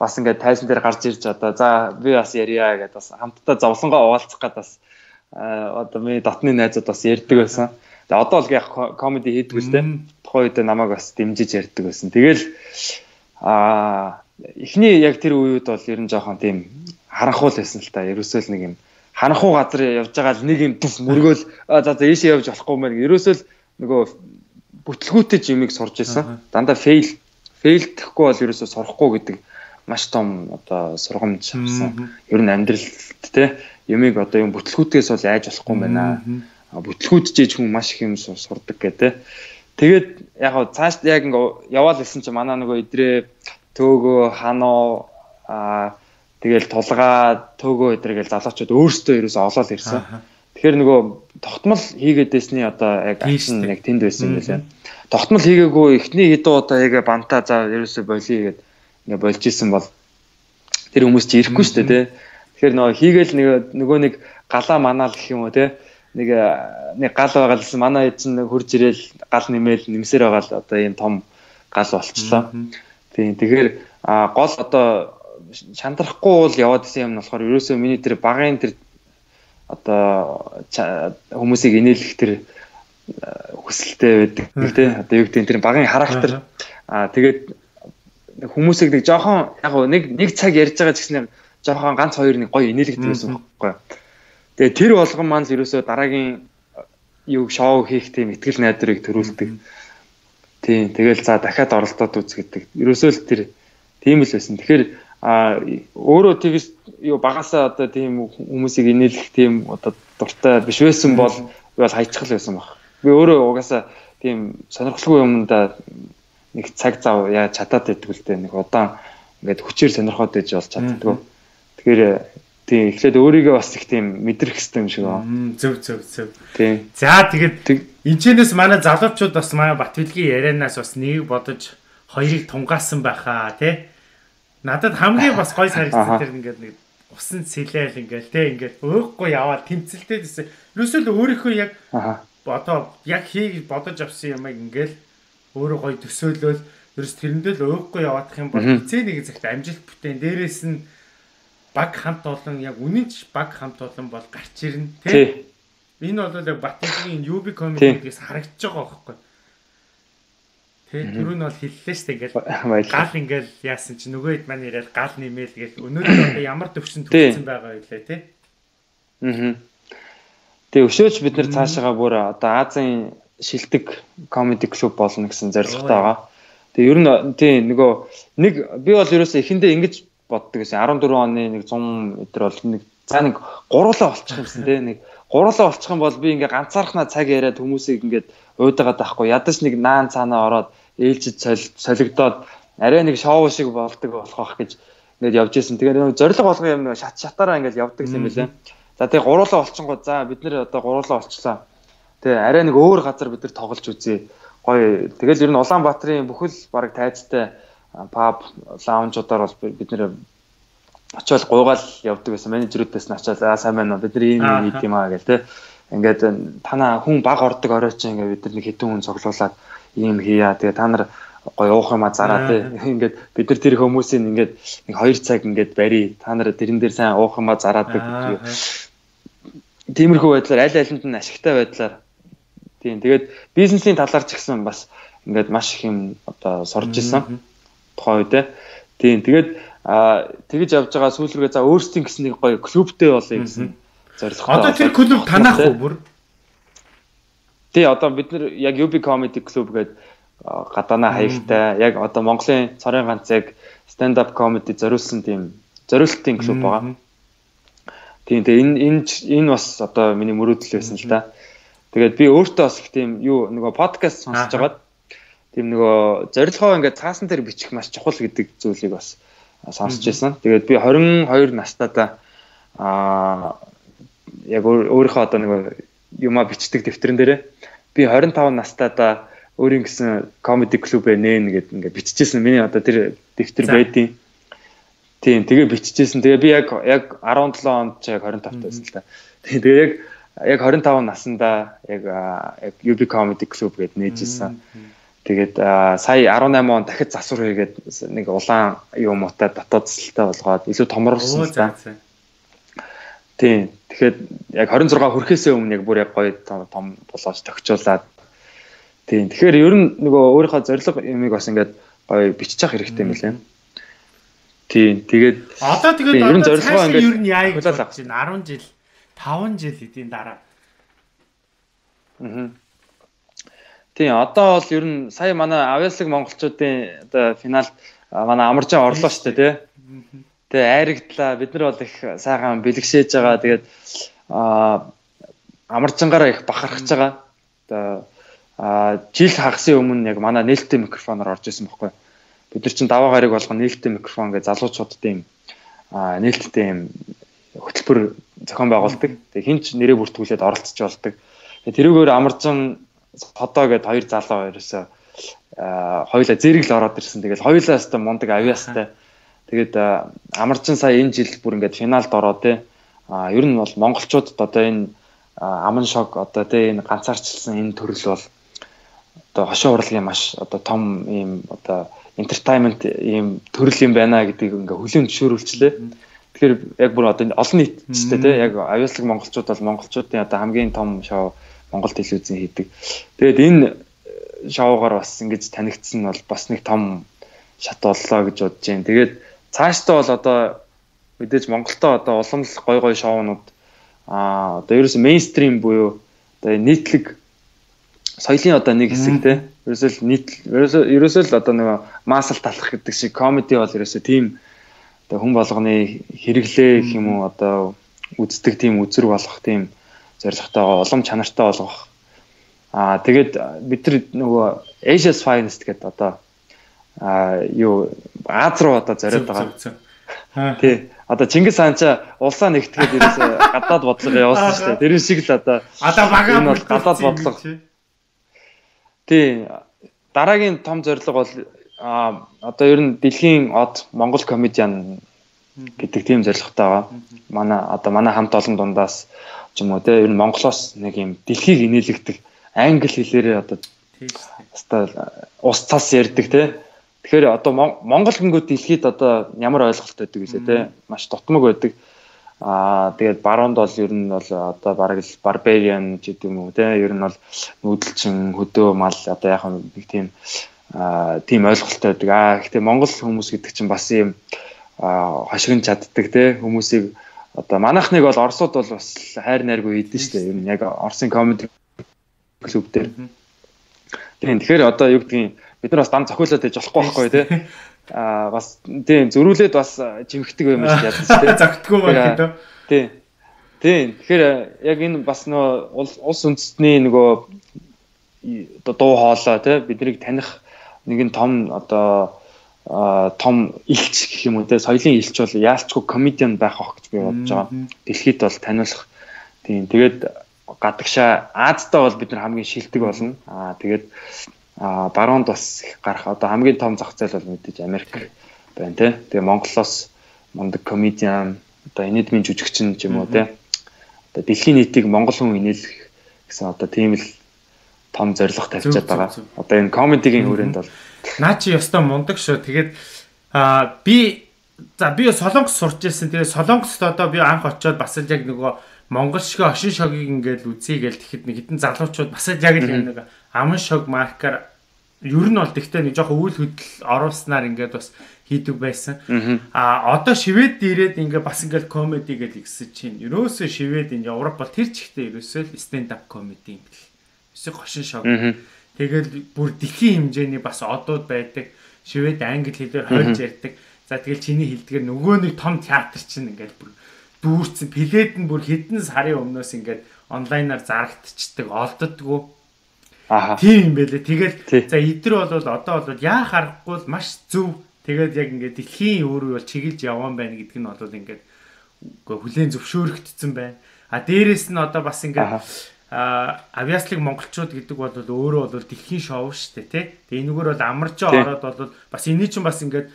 бас ингээд тайзан дээр гарч ирж одоо за би бас ярья гэдээ бас хамтдаа зовлонгоо уулзах гэдэг бас одоо миний дотны найзууд бас ярьдаг байсан. Тэгээ одоо л яг комеди хийдэг үстэй тухайн үед намайг бас дэмжиж ярьдаг байсан. Тэгэл аа эхний яг тэр үед бол ер нь жоохон тийм харанхуул байсан л та. Ерөөсөө л нэг юм харанхуу газар явж байгаа л нэг юм төс мөргөөл за за ийшээ явж болохгүй мэн. Ерөөсөө л нөгөө бүтлгүүтэй жимийг сурж исэн. Дандаа фейл фейлдэхгүй бол ерөөсөө сурахгүй гэдэг маш том одоо сургамж авсан. Ер нь амьдралд те юмыг одоо юм бүтлгүүтгээс бол айж болохгүй байна. Бүтлгүүдчээж хүн маш их юм сурдаг гэдэг. Тэгээд яг хаа цааш яг ингээ яваал гэсэн чи манай нөгөө идрээ төөгөө ханоо аа тэгэл тулгаа төөгөө идргээл залуучууд өөрсдөө ерөөсөө олоод ирсэн. Тэгэхээр нөгөө тогтмол хийгээд байсны одоо яг акшн яг тэнд байсан юм байна. Тогтмол хийгээгүй эхний хэдэн удаа яг бантаа за ерөөсөө болиё гэд ингээ болж исэн бол тэр хүмүүс чи ирэхгүй шүү дээ тий. Тэгэхээр нөгөө хийгээл нөгөө нэг галаа манаал гэх юм уу тий нэг э, нэг гал байгаа лсэн манай чинь хурж ирээл гал нэмэл нэмсээр байгаа л одоо ийм том гал болчлоо. Тийм тэгэхээр гол одоо шантрахгүй бол яваад исэн юм нь болохоор ерөөсөө миний тэр багын тэр одоо хүмүүсийг инээлэх тэр хүсэлтэй байдаг тий одоо юу гэдэг тэр багын характер. Аа тэгээд хүмүүсийг нэг жоохон яг нэг нэг цаг ярьж байгаа гэсэн жоохон ганц хоёр нэг гоё инээлэгдэх байсан байхгүй Тэгээ тэр болгон маань ерөөсөө дараагийн юу шоу хийх тийм ихтгэл найдварыг төрүүлдэг. Тийм тэгэл за дахиад оролдоод үз гэдэг. Ерөөсөө л тэр тийм л байсан. Тэгэхээр а өөрөө тэгс юу багасаа одоо тийм хүмүүсийг инээлэх тийм одоо дуртай биш байсан бол бол хайчхал байсан баг. Би өөрөө угаасаа тийм сонирхолгүй юмдаа нэг цаг зав яа чадаад байдаг л дээ. Нэг удаан ингээд хүчээр сонирхоод байж бол чаддгүй. Тэгэхээр Тийм эхлээд өөрийгөө бас их тийм мэдрэх хэрэгтэй юм шиг байна. Зөв зөв зөв. Тийм. За тэгээд энэчнээс манай залуучууд бас манай Батбилгийн ярианаас бас нэг бодож хоёрыг тунгаасан байхаа тий. Надад хамгийн бас гой санагдсан тэр ингээд нэг усан сэлээл ингээл тий ингээд өөхгүй яваад тэмцэлтэй гэсэн. Ерөөсөө л өөрийнхөө яг одоо яг хийг бодож авсан юм ингээл өөрөө гой төсөөлөөл ерөөс тэрэндээ л өөхгүй яваадах юм бол хизээ нэг цагт амжилт бүтээн дээрээс нь баг хамт олон яг үнэнч баг хамт олон бол гарч ирнэ тий. Энэ бол яг Батгийн UB comedy-гээс харагдаж байгаа байхгүй. Тий, түрүү нь бол хэллээ шүү дээ ингээл гал ингээл яасан чи нөгөө хэд маань яриад гал нэмэл гэл өнөөдөр одоо ямар төвшин төрсэн байгаа вэ тий. Аа. Тэгээ өшөөж бид нэр цаашаага бүр одоо Азийн шилдэг comedy клуб болно гэсэн зорилготой байгаа. Тэгээ ер нь тий нөгөө нэг би бол ерөөсөө эхэндээ ингэж боддог гэсэн. 14 оны нэг 100 өдөр бол нэг за нэг гурлаа болчих юмсан те. Нэг гурлаа болчих юм бол би ингээ ганцаархнаа цаг яриад хүмүүсийг ингээд уйдагаад байхгүй. Ядаж нэг наан цаанаа ороод ээлжид солигдоод арай нэг шоу шиг болдог болох байх гэж ингээд явж исэн. Тэгээд зориг болгоо юм шат шатаараа ингээд явдаг юм байлаа. За тэгээ гурлаа болчихгоо за бид нэр одоо гурлаа болчлаа. Тэгээ арай нэг өөр газар бид нар тоглож үзье. Гоё. Тэгэл ер нь Улаанбаатарын бүхэл баг тайцтай паб лаунжуудаар бол бид нэр очиод гуйгаал явдаг байсан менежерүүдээс нь очиод аа сайн байна уу бид нар ийм юм хийх юм аа гэл те ингээд танаа хүн баг ордог орой чинь ингээд бид нар нэг хэдэн хүн цуглуулад ийм хийя. Тэгээ та нар гоё уух юма зараа тий. Ингээд бид нар тэр хүмүүсийн ингээд нэг 2 цаг ингээд барий. Та нараа тэрэн дээр сайн уух юма зараадаг гэх тиймэрхүү байдлаар аль алинд нь ашигтай байдлаар. Тийм тэгээд бизнесийн талаар ч гэсэн бас ингээд маш их юм одоо сурж исэн. Тухайн үед тийм тэгээд тэгэж явж байгаа сүүлргээ за өөрсдийн гэсэн нэг гоё клубтэй болъё гэсэн зорилготой. Одоо тэр клуб танах уу бүр? Тий одоо бид нар яг UB Comedy Club гэдэг гадаана хаягтай яг одоо Монголын цорын ганц яг stand up comedy зориулсан тийм зориултын клуб байгаа. Тийм тэгээ энэ энэ энэ бас одоо миний мөрөөдөл байсан л да. Тэгээд би өөртөө бас тийм юу нөгөө подкаст сонсож байгаад тийм нөгөө зорилгоо ингээд цаасан дээр бичих маш чухал гэдэг зүйлийг бас сонсож байсан. Тэгээд би 22 настайдаа аа яг өөрийнхөө одоо нөгөө юма бичдэг дэвтэрэн дээрээ би 25 настайдаа өөрийн гэсэн комеди клуб нэн гэд ингээд биччихсэн. Миний одоо тэр дэвтэр байдیں۔ Тийм тэгээ биччихсэн. Тэгээ би яг яг 17 онд ч яг 25 тайсан л та. Тэгээ яг яг 25 наснда яг яг UB comedy club гэд нээжсэн. Тэгээд сая 18 он дахид засвар хийгээд нэг улаан юм уутай дотоод цэцэлтэй болгоод илүү томруулсан л та. Тийм. Тэгэхээр яг 26 хүрэхээс өмнө яг бүр яг гоё том болооч тогтчуулаад тийм. Тэгэхээр ер нь нөгөө өөрийнхөө зорилго юмыг бас ингээд гоё бичиж явах хэрэгтэй юм лээ. Тийм. Тэгээд одоо тэгээд ер нь зорилгоо ингээд ер нь яа гэж бодож байна. 10 жил, 5 жил эдийн дараа. Аа. Тийм. Одоо бол ер нь сая манай авьяаслаг монголчуудын одоо финалд манай амаржаа орлоо шүү дээ, тий. Тэгээ айрагдлаа. Бид нар бол их сайхан бэлгшээж байгаа. Тэгээд аа амарчангаараа их бахархаж байгаа. Одоо а жил хагасын өмнө яг манай нээлттэй микрофоноор орж исэн байхгүй. Бид нар чинь даваа гарыг болгон нээлттэй микрофон гэж залуучуудтай юм а нээлттэй юм хөтөлбөр зохион байгуулдаг. Тэгээ хинч нэрээ бүртгүүлээд оролцож болдог. Тэгээ тэрүүгээр амарчин хотоо гэд хоёр залуу хоёроосоо хоёлаа зэрэг л ороод ирсэн. Тэгэл хоёлаа өстө мундаг авиастай. Тэгээд амарчин сая энэ жил бүр ингээд финалд ороо те. А ер нь бол монголчуудад одоо энэ аман шог одоо те энэ ганцаарчлсан энэ төрөл бол одоо хошоо урлагийн маш одоо том ийм одоо entertainment ийм төрөл юм байна гэдгийг ингээ хүлээн зөвшөөрүүлчлээ. Тэгэхээр яг бүр одоо олон нийттэй те яг авьяаслаг монголчууд бол монголчуудын одоо хамгийн том шоу Монгол телевизэн хийдэг. Тэгээд энэ шоугаар бас ингэж танигдсан нь бол бас нэг том шат боллоо гэж бодож байна. Тэгээд цаашдаа бол одоо мэдээж Монголдо одоо улам л гой гой шоунууд а одоо ерөөсөө мейнстрим буюу одоо нийтлэг соёлын одоо нэг хэсэг те. Ерөөсөө л нийт ерөөсөө л одоо нэг маасал талах гэдэг шиг комеди бол ерөөсөө тийм одоо хүн болгоны хэрэглээ гэх юм уу одоо үздэг тийм үзэр болох тийм зорилготойгоо улам чанартай болгох. Аа тэгээд бид нар нөгөө Asia's Finest гэдэг одоо а юу Аз руу одоо зориод байгаа. Тий. Одоо Чингис хаан ч улсаа нэгтгэхэд ерөөсө гадаад бодлого явуулсан шүү дээ. Тэр шиг л одоо одоо бага бол гадаад бодлого. Тий. Дараагийн том зорилго бол а одоо ер нь дэлхийн од Монгол комедиан гэдэг тийм зорилготой байгаа. Манай одоо манай хамт олон дундаас ч юм уу те ер нь Монголоос нэг юм дэлхийг инээлгдэг англи хэлээрээ одоо хэвээр ус цас ярьдаг те Тэгэхээр одоо Монгол гингүүд дэлхийд одоо ямар ойлголт байдаг вэ те маш дутмаг байдаг. Аа тэгээд баруунд бол ер нь бол одоо бараг л barbarian гэдэг юм уу те ер нь бол нүүдэлчин хөдөө мал одоо яг нэг тийм аа тийм ойлголттой байдаг. Аа гэхдээ Монгол хүмүүс гэдэг чинь бас юм аа хашигн чаддаг те хүмүүсийг одоо манайхныг бол Оросууд бол бас хайр найргүй хийдэн шүү дээ. Ер нь яг Оросын комеди клуб дээр. Тэгэхээр одоо юу гэдгийг бид нар бас дан цохиулаад байж болохгүй байхгүй тий. Аа бас тийм зөрүүлээд бас жимхдэг юм шиг ядсан тий. Зогтгүй байх гэдэг. Тий. Тий. Тэгэхээр яг энэ бас нөгөө улс үндэстний нөгөө одоо дуу хоолой тий биднийг таних нэгэн том одоо том илч гэх юм уу те соёлын илч бол яалчгүй комедиан байх ах гэж би бодож байгаа. Дэлхийд бол таниулах. Тийм. Тэгээд гадагшаа Аздаа бол бид нар хамгийн шилдэг болно. Аа тэгээд а баруунд бас их гарах одоо хамгийн том зах зээл бол мэдээж Америк байна тий. Тэгээ Монголоос мундаг комедиан одоо энэдмийн жүжигчин ч юм уу тий. Одоо дэлхийн нийтийг монгол хүн инээлэх гэсэн одоо тийм л том зорилго тавьчихад байгаа. Одоо энэ комедигийн хүрээнд бол Наа чи ёстой мундаг шүү. Тэгээд аа би за би солонгос сурч ирсэн. Тэгээд солонгост одоо би анх очиод бас л яг нөгөө Монгол шиг ошин шогийг ингээд үзье гэл тэгэхэд нэг хитэн залуучууд бас л яг л нэг аман шог маркаар ер нь бол тэгтээ нэг жоохон үйл хөдлөл оруулснаар ингээд бас хийдэг байсан. А одоо шивэд ирээд ингээ бас ингээл комеди гэж игсэж чинь. Ерөөсөө шивэд энэ Европ бол тэр чигтээ ерөөсөө л stand up comedy юм бэл. Эсвэл гошин шог. Тэгэл бүр дэлхийн хэмжээний бас одууд байдаг. Шивэд англи хэлээр хойж ярьдаг. За тэгэл чиний хэлдгээр нөгөө нэг том театр чинь ингээл бүр дүүрсэн плед нь бүр хэдэн сарын өмнөөс ингээд онлайнаар зарагдчихдаг олддггүй. Тийм юм байлээ. Тэгэл за эдгэр бол одоо бол яа харахгүй маш зөв Тэгээд яг ингээд дэлхийн өөрөө бол чиглэж яваан байна гэдг нь бол ингээд хүлээн зөвшөөрөгдсөн байна. А дээрэс нь одоо бас ингээд а авиаслыг монголчууд гэдэг бол өөрөө бол дэлхийн шоу шүү дээ тий. Тэгээ энэгээр бол амарч ороод бол бас энэ чинь бас ингээд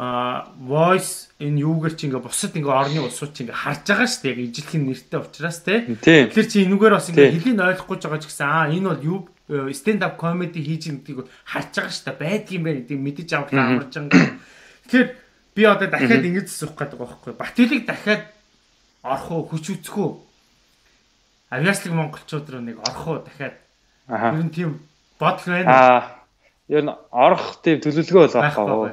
а voice энэ юугээр чи ингээ бусад ингээ орны улсууд чи ингээ харж байгаа шүү дээ. Яг ижилхэн нэртэй учраас те тэгэхээр чи энүүгээр бас ингээ хэлийг ойлгохгүй байгаа ч гэсэн аа энэ бол юу stand up comedy хийж гэдгийг харж байгаа шүү дээ байдгийм байх гэдэг мэдэж авах амарч байгаа. Тэгэхээр би одоо дахиад ингэж асуух гэдэг байгаа байхгүй. Батилыг дахиад орох уу хүч үзэх үү? Авиаслыг монголчууд руу нэг орох уу дахиад? Ер нь тийм бодол байна. Аа ер нь орох тийм төлөвлөгөө бол байхгүй.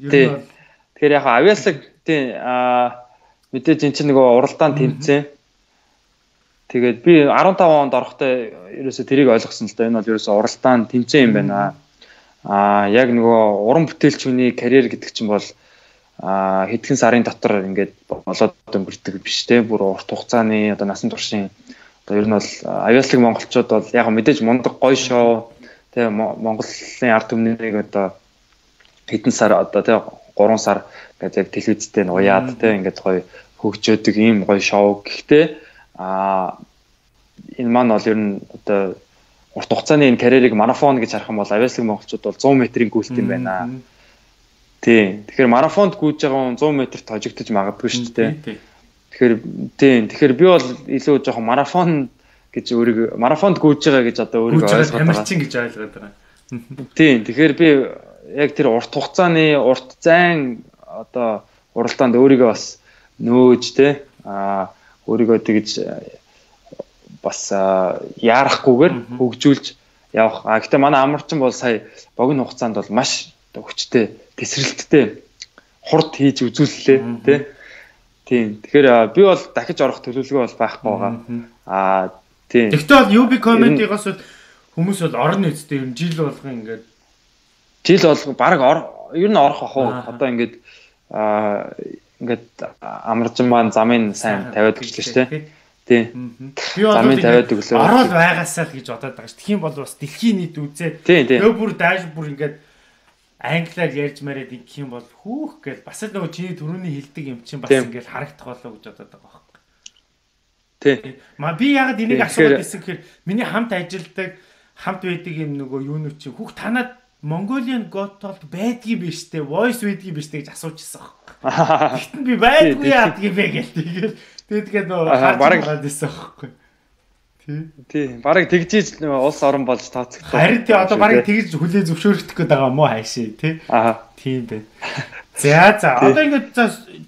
Нь Тэгэхээр яг авиаслыг тийм аа мэдээж эн чинь нөгөө уралдаанд тэмцээн Тэгээд би 15 онд орохдоо ерөөсө тэрийг ойлгосон л да энэ бол ерөөсө уралдаан тэмцээн юм байна. Аа яг нөгөө уран бүтээлч хүний карьер гэдэг чинь бол аа хэдхэн сарын дотор ингээд болоод өнгөрдөг биш те. Бүр урт хугацааны одоо насан туршийн одоо ер нь бол авиаслыг монголчууд бол яг мэдээж мундаг гоё шоу те Монголын ард түмнийг одоо хэдэн сар одоо те 3 сар гэдэг яг телевизтэй нуяад те ингээд гоё хөгжөөдөг ийм гоё шоу. Гэхдээ А энэ маань бол ер нь одоо урт хугацааны энэ карьерийг марафон гэж харах юм бол авиаслаг монголчууд бол 100 метрийн гүйлт юм байна. Тийм. Тэгэхээр марафонд гүйж байгаа 100 метрт хожигдож магадгүй шүү дээ. Тэгэхээр тийм. Тэгэхээр би бол илүү жоохон марафон гэж өөрийгөө марафонд гүйж байгаа гэж одоо өөрийгөө ойлгоод байгаа. Тамирчин гэж ойлгоод байгаа. Тийм. Тэгэхээр би яг тэр урт хугацааны урт зайн одоо уралдаанд өөрийгөө бас нөөж те аа өөрийгөө тэгж э, бас яарахгүйгээр хөгжүүлж явах. А гэтээ манай амарчин бол сая богино хугацаанд бол маш хүчтэй тесрэлттэй хурд хийж үзүүллээ тий. Тийм. Тэгэхээр би бол дахиж орох төлөвлөгөө бол байхгүй байгаа. Аа тийм. Тэгтээ бол UB comedy-гоос хүмүүс бол орно үсттэй юм жил болгоо ингээд жил болго баг ер нь орох ах уу. Одоо ингээд ингээд амаржин маань замын сайн тавиад өглөө шүү дээ. Тий. Замын тавиад өглөө. Ороод байгаасаа л гэж бодоод байгаа ш. Тэгхийн бол бас дэлхийн нийт үзээ. Тэгээ бүр dash бүр ингээд англиар ярьж мараад ингэх юм бол хүүх гэж бас л нөгөө чиний төрөний хилдэг юм чинь бас ингээд харагдах болоо гэж бодоод байгаа байхгүй. Тий. Ма би ягаад энийг асууад байсан гэхээр миний хамт ажилдаг хамт байдаг юм нөгөө юунууд чинь хүүх танад Mongolian Got Talent байдгийн биш те voice байдгийн биш те гэж асуужсэн. Гэтэн би байдгүй яадгийн бэ гэл тэгэл тэгээд нөө харж байгаа дэсэн байхгүй. Тий. Тий. Бараг тэгжиж улс орон болж тооцогдсон. Харин тий одоо бараг тэгж хүлээ зөвшөөрөх гээд байгаа мó хайшээ тий. Аа. Тийм бэ. За за одоо ингээд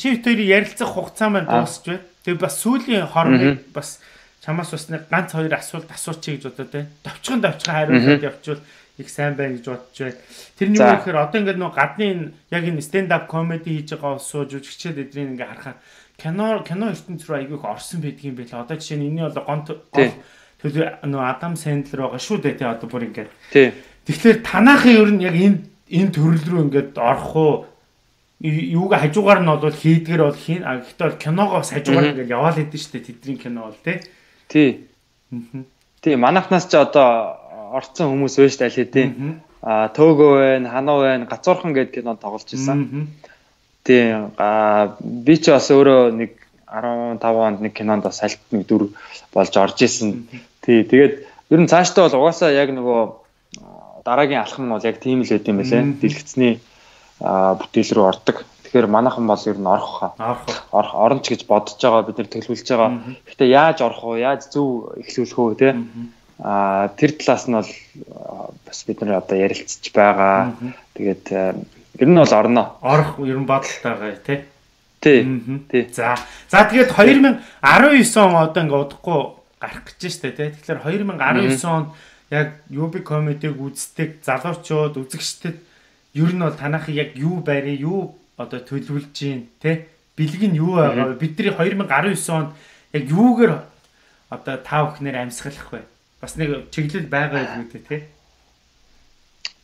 чи хоёрын ярилцах хугацаа маань дуусч байна. Тэгээ бас сүүлийн хорон бас чамаас бас нэг ганц хоёр асуулт асуучих гэж бодоод байна. Товчхон товчхон хариулаад явуул их сайн байна гэж бодож байна. Тэрний үг гэхээр одоо ингээд нөө гадны яг энэ stand up comedy хийж байгаа сууж жүжигчээд эдрийг ингээд харахаар кино кино ертөнц рүү айгүйх орсон байдгийн байлаа. Одоо жишээ нь энэний бол гонт төлөө нөө Адам Сэндлер байгаа шүү дээ тий одоо бүр ингээд. Тэгэхээр танаахын ер нь яг энэ энэ төрөл рүү ингээд орох уу юуг хажуугаар нь бол хийдгэр бол хийн а гэхдээ бол киногоо хажуугаар ингээд яваал хэдэн шүү дээ тэдний кино бол тий. Тий. Тий манайхнаас ч одоо орцсон хүмүүс байж тал хэдийн а төөгөө байна, ханаа байна, гацуурхан гэдэг кинонд тоглож исэн. Тийм би ч бас өөрөө нэг 15 онд нэг кинонд бас сальт нэг дүр болж орж исэн. Тий тэгээд ер нь цаашдаа бол угаасаа яг нөгөө дараагийн алхам нь бол яг тийм л байт юм байлээ. Дэлгэцний бүтээл рүү ордог. Тэгэхээр манайхан бол ер нь орох хаа. Орох орно ч гэж бодож байгаа бид нэр төлөвлөж байгаа. Гэхдээ яаж орох вэ? Яаж зөв эхлүүлэх вэ те? Аа тэр талаас нь бол бас бид нар одоо ярилцж байгаа. Тэгээд ер нь бол орно. Орох ер нь бодолтойгоо тий. Тий. Тий. За. За тэгээд 2019 он одоо ингээ удахгүй гарах гэж штэ тий. Тэгэхээр 2019 онд яг UB comedy-г үздэг залуучууд, үзэгчдэд ер нь бол танах яг юу байрыг юу одоо төлөвлөж гин тий. Бэлэг нь юу байгаа вэ? Бидний 2019 онд яг юугээр одоо тав өхнөр амьсгалах вэ? Бас нэг чиглэл байгаа юм үү тий.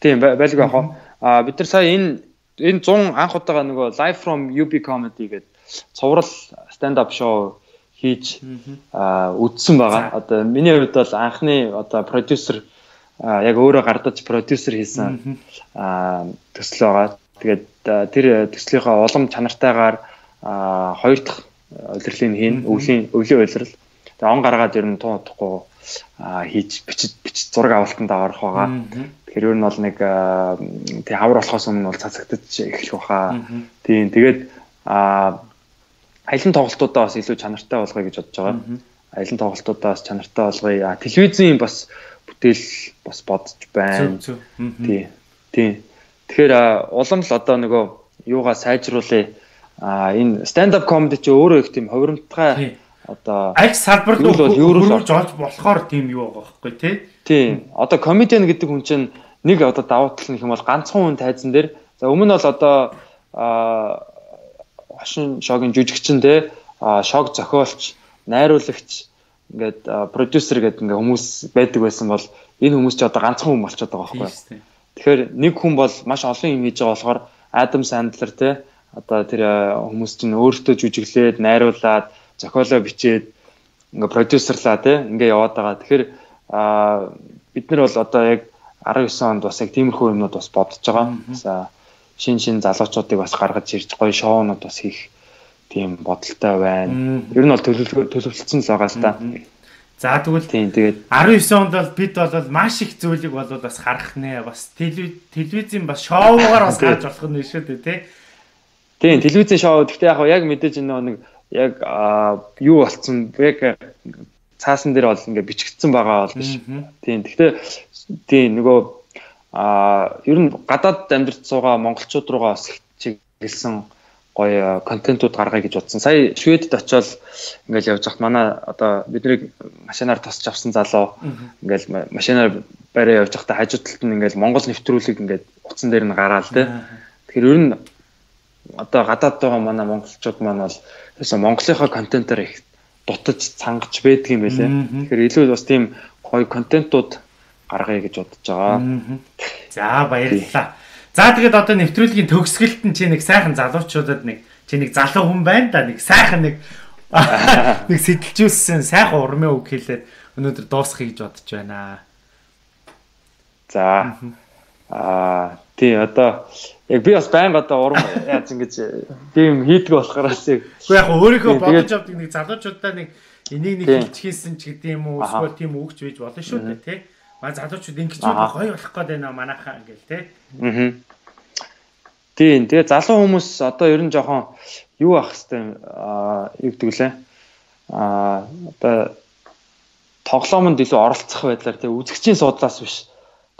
Тийм байлг яах вэ? А бид нар сая энэ энэ 100 анх удаага нөгөө live from UB comedy гэдэг цуврал stand up show хийж үдсэн байгаа. Одоо миний хувьд бол анхны одоо продюсер яг өөрөө гардаж продюсер хийсэн төсөл байгаа. Тэгээд тэр төслийнхаа улам чанартайгаар хоёр дахь удирлыг хийн, өвлийн өвлийн удирал. Тэгээд он гаргаад ер нь тун утахгүй хийж бичиж бичиж зураг авалтанд орох байгаа. Тэгэхээр ер нь бол нэг тий хавар болохоос өмнө бол цацагдаж эхлэх баха. Тийм тэгээд аялын тоглолтуудаа бас илүү чанартай болгоё гэж бодож байгаа. Аялын тоглолтуудаа бас чанартай болгоё. Телевизийн бас бүтээл бас бодож байна. Тий. Тий. Тэгэхээр улам л одоо нөгөө юугаа сайжруулъя. А энэ stand up comedy чи өөрөө их тийм ховромтгай одоо аль салбар руу хөрвүүлж олж болохоор тийм юу байгаа байхгүй тий. Тий. Одоо комедиан гэдэг хүн чинь нэг одоо давуу тал нь юм бол ганцхан хүн тайзан дээр за өмнө нь бол одоо хошин шогийн жүжигчин те шог зохиолч, найруулагч ингээд продюсер гэдэг ингээ хүмүүс байдаг байсан бол энэ хүмүүс ч одоо ганцхан хүн болчиход байгаа байхгүй. Тэгэхээр нэг хүн бол маш олон юм хийж байгаа болохоор Адам Сандлер те одоо тэр хүмүүс чинь өөртөө жүжиглээд, найруулад, зохиолоо бичээд ингээ продюсерлаа те ингээ яваад байгаа. Тэгэхээр бид нар бол одоо яг 19 онд бас яг тиймэрхүү юмнууд бас бодож байгаа. За шин шин залуучуудыг бас гаргаж ирж гоё шоунууд бас хийх тийм бодолтой байна. Ер нь бол төлөвлөлтсөн л байгаа л да. За тэгвэл тийм тэгээд 19 онд бол бид бол маш их зүйлийг бол бас харах нэ бас телевизийн бас шоугаар бас гарч болох нь шүү дээ тий. Тийм телевизийн шоу гэхдээ яг яг мэдээж нэг яг юу болцсон яг цаасан дээр бол ингээ бичигдсэн байгаа бол биш. Тийм гэхдээ тийм нөгөө а ер нь гадаад амьдарч байгаа монголчууд руугаа чиглэсэн гоё контентууд гаргая гэж бодсон. Сая Шведэд очиод ингээл явж хат манай одоо бидний машинаар тосч авсан залуу ингээл машинаар барай явж хата хажуу талд нь ингээл монгол нэвтрүүлэг ингээд утсан дээр нь гараал те. Тэгэхээр ер нь одоо гадаад байгаа манай монголчууд маань бол ерөөсө монголынхаа контентоор их дутаж цангаж байдаг юм байлээ. Тэгэхээр илүү бас тийм гоё контентууд гаргая гэж бодож байгаа. За баярлалаа. За тэгээд одоо нэвтрүүлгийн төгсгөлт нь чи нэг сайхан залуучуудад нэг чи нэг залуу хүн байна да нэг сайхан нэг нэг сэтэлжүүлсэн сайхан урмын үг хэлээд өнөөдөр дуусгахыг гэж бодож байна. За аа тий одоо яг би бас байнга одоо урам яаж ингэж тийм хийдэг болохоорс яг үгүй яг өөрийнхөө бодож авдаг нэг залуучуудаа нэг энийг нэг хэлчихсэн ч гэдэг юм уу эсвэл тийм үгч байж болно шүү дээ тий Маа залуучууд ингэж гоё болох гээд байна манайхаа ингээл те. Аа. Тийм. Тэгээ залуу хүмүүс одоо ер нь жоохон юу ах хэвээр аа юу гэдэг лээ. Аа одоо тоглоомонд илүү оролцох байдлаар те үзэгчийн судлаас биш.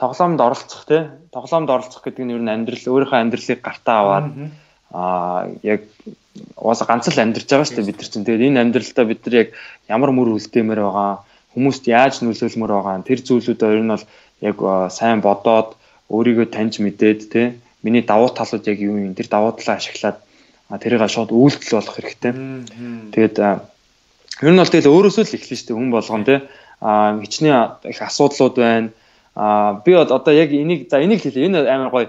Тоглоомонд оролцох те. Тоглоомонд оролцох гэдэг нь ер нь амьдрал өөрийнхөө амьдралыг гартаа аваад аа яг угаасаа ганц л амьдарч байгаа шүү дээ бид нар чинь. Тэгээд энэ амьдралдаа бид нар яг ямар мөр үлдээмээр байгаа хүмүүст яаж нөлөөлмөр байгаа тэр зүйлүүдээ ер нь бол яг сайн бодоод өөрийгөө таньж мэдээд те миний давуу талууд яг юу юм тэр давуу талаа ашиглаад тэрийг шууд үйлдэл болох хэрэгтэй. Тэгээд ер нь бол тэгэл өөрөөсөө л эхлэн штэ хүн болгон те а хичнээн их асуудлууд байна. А би одоо яг энийг за энийг хэлээ. Энэ амар гоё.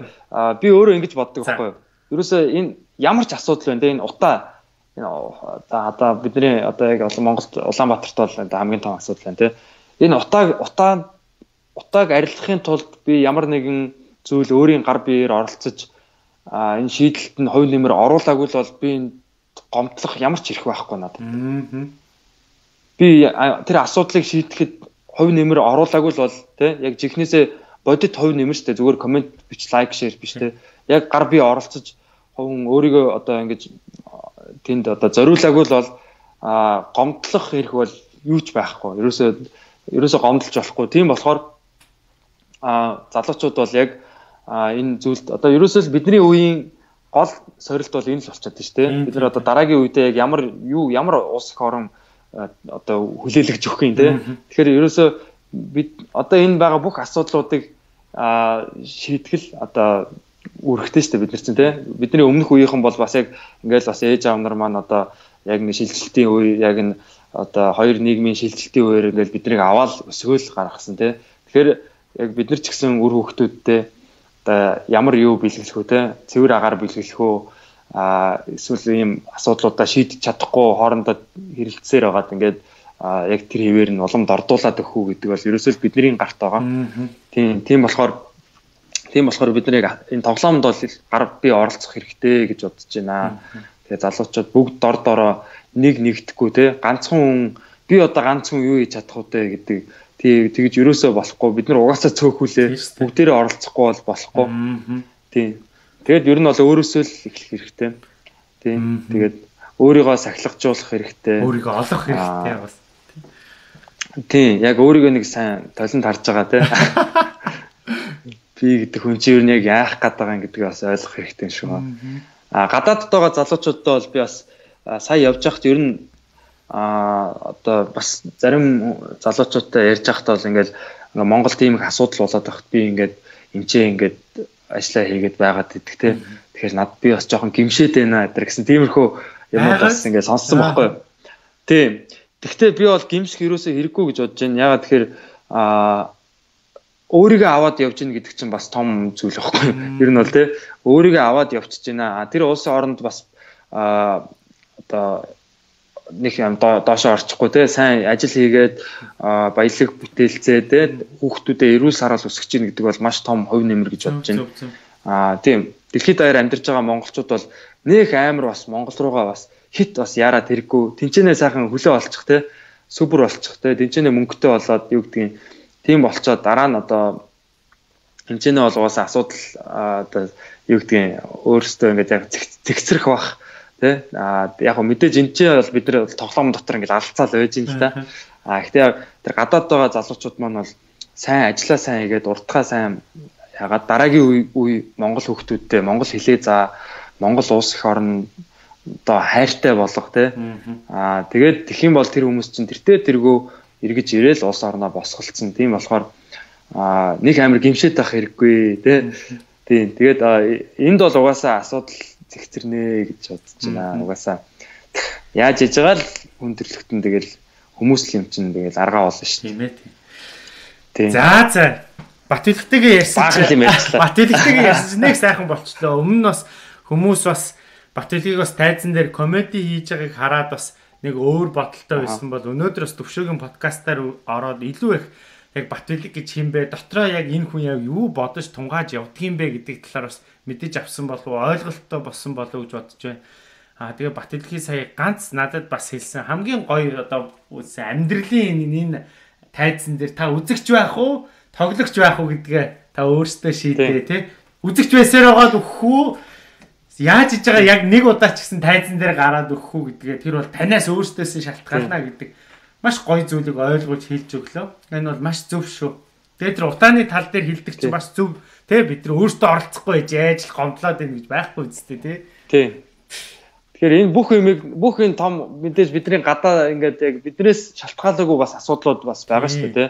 Би өөрөө ингэж боддог байхгүй юу? Ерөөсөө энэ ямар ч асуудал байна те энэ утаа за одоо бидний одоо яг Монголд Улаанбаатарт бол хамгийн том асуудал байна тий. Энэ утааг утаа утааг арилгахын тулд би ямар нэгэн зүйл өөрийн гар биеэр оролцож а энэ шийдэлт нь хувь нэмэр оруулаагүй л бол би энэ гомдлох ямар ч ирэх байхгүй надад. Би тэр асуудлыг шийдэхэд хувь нэмэр оруулаагүй л бол тий яг жихнээсээ бодит хувь нэмэр штэ зүгээр комент бич лайк шеэр биш тий яг гар бие оролцож хувь өөрийгөө одоо ингэж тэнд одоо зориулаагүй л бол а гомдлох хэрэг бол юу ч байхгүй. Ерөөсөө ерөөсө гомдолж болохгүй. Тийм болохоор а залуучууд бол яг энэ зүйлд одоо ерөөсөө бидний үеийн гол сорилт бол энэ л болчиход шүү дээ. Бид нар одоо дараагийн үедээ яг ямар юу ямар улс их орон одоо хүлээлгэж өгөх юм те. Тэгэхээр ерөөсөө бид одоо энэ байгаа бүх асуудлуудыг шийтгэл одоо үүрэгтэй шүү дээ бид нар чинь те. Бидний өмнөх үеийнхэн бол бас яг ингээл бас ээж аав нар маань одоо яг нэг шилжилтийн үе яг энэ одоо хоёр нийгмийн шилжилтийн үеэр ингээл биднийг аваад өсгөөл гаргасан те. Тэгэхээр яг бид нар ч гэсэн үр хөвгтүүдтэй одоо ямар юу бэлгэлэх үү те. Цэвэр агаар бэлгэлэх үү а эсвэл ийм асуудлуудаа шийдэж чадахгүй хоорондоо хэрэлцээр байгаад ингээд яг тэр хэвээр нь уламд ордуулад өгөх үү гэдэг бол ерөөсөө бидний гарт байгаа. Тийм тийм болохоор тийм болохоор бид нэг энэ тоглоомд бол гар би оролцох хэрэгтэй гэж бодож байна. Тэгээ залуучууд бүгд дор дороо нэг нэгдэхгүй те. Ганцхан хүн би одоо ганцхан юу хийж чадах вэ гэдэг. Тий тэгж ерөөсөө болохгүй. Бид нар угаасаа цөөхүүлээ. Бүгдээрээ оролцохгүй бол болохгүй. Тийм Тэгээд ер нь бол өөрөөсөө л эхлэх хэрэгтэй. Тийм. Тэгээд өөрийгөө сахилгажуулах хэрэгтэй. Өөрийгөө олох хэрэгтэй бас. Тийм, яг өөрийгөө нэг сайн толинд харж байгаа те. Би гэдэг хүн чинь ер нь яг яах гээд байгаа юм гэдгийг бас ойлгох хэрэгтэй шүү. А гадаадд байгаа залуучуудтай бол би бас сая явж байхад ер нь а одоо бас зарим залуучуудтай ярьж байхдаа бол ингээл Монгол тийм их асуудал болоод байхад би ингээд эмчээ ингээд ажиллаа хийгээд байгаад идэх те. Тэгэхээр над би бас жоохон гимшээд байна гэдэг гэсэн тиймэрхүү юмуд бас ингээд сонссон байхгүй юу. Тийм. Тэгвэл би бол гимших юусоо хэрэггүй гэж бодож байна. Ягаад тэгэхээр аа өөрийгөө аваад явж гин гэдэг чинь бас том зүйл байхгүй юу. Ер нь бол те өөрийгөө аваад явчихж байна. Тэр улсын оронд бас аа одоо нэг юм доошоо орчихгүй те. Сайн ажил хийгээд баялаг бүтээлцээ те. Хүүхдүүдэд эрүүл сараал өсгөж гин гэдэг бол маш том хувь нэмэр гэж бодож байна. Аа тийм. Дэлхийд даяар амьдарч байгаа монголчууд бол нөх амар бас монгол руугаа бас хит бас яарад хэрэггүй. Тэнцэнэ сайхан хөлөө олчих те. Сүбэр олчих те. Тэнцэнэ мөнгөтэй болоод юу гэдгийг тийм болцоод дараа нь одоо тэнцэнэ бол угаасаа асуудал одоо юу гэдгийг өөрөөсөө ингээд яг зэгцрэх бах тий. А яг мэдээж энэ чинь бол бид нар тоглоом дотор ингээд алцаал байж юм л та. А гэхдээ тэр гадаад байгаа залуучууд маань бол сайн ажиллаа сайн хийгээд уртгаа сайн ягаад дараагийн үе Монгол хүүхдүүдтэй монгол хэлээ за монгол улс их орн одоо хайртай болох тий. А тэгээд тэх юм бол тэр хүмүүс чинь тэртээ тэргөө эргэж ирээл улс орноо босголцсон. Тийм болохоор а нэг амир гимшээд байх хэрэггүй тий. Тийм тэгээд энд бол угаасаа асуудал зэгцэрнэ гэж бодож байна. Угаасаа яаж яж байгаа л хүндрэлтэн тэгэл хүмүүс л юм чинь тэгэл аргаа болно шүү. Тийм ээ. За за. Бат илгтэйгээ ярьсан чинь Бат илгтэйгээ ярьсан чинь нэг сайхан болчлоо. Өмнө нь бас хүмүүс бас Бат илгийг бас тайзан дээр комеди хийж байгааг хараад бас нэг өөр бодолтой байсан бол өнөөдөр бас төвшөөгийн подкастаар ороод илүү их яг Батбилэг гэж хин бэ? Дотроо яг энэ хүн яг юу бодож тунгааж явдгийм бэ гэдэг талаар бас мэдэж авсан болов уу? Ойлголттой болсон болов уу гэж бодож байна. Аа тэгээ Батбилгийн сая ганц надад бас хэлсэн. Хамгийн гоё одоо амьдралын энэ тайзан дээр та үзэгч байх уу? Тоглогч байх уу гэдгээ та өөрсдөө шийдээ тий. Үзэгч байсаар байгаа өгөх үү? Яаж хийж байгаа? Яг нэг удаа ч гэсэн тайзан дээр гараад өгөх үү гэдгээ тэр бол танаас өөрсдөөс шалтгаална гэдэг маш гоё зүйлийг ойлгуулж хэлж өглөө. Энэ бол маш зөв шүү. Тэгээд тэр утааны тал дээр хилдэг чинь бас зөв тий бид нар өөртөө оролцохгүй байж ажил гомдлоод байна гэж байхгүй үстэй тий. Тий. Тэгэхээр энэ бүх юмыг бүх энэ том мэдээж бидний гадаа ингээд яг биднээс шалтгаалаагүй бас асуудлууд бас байгаа шүү дээ тий.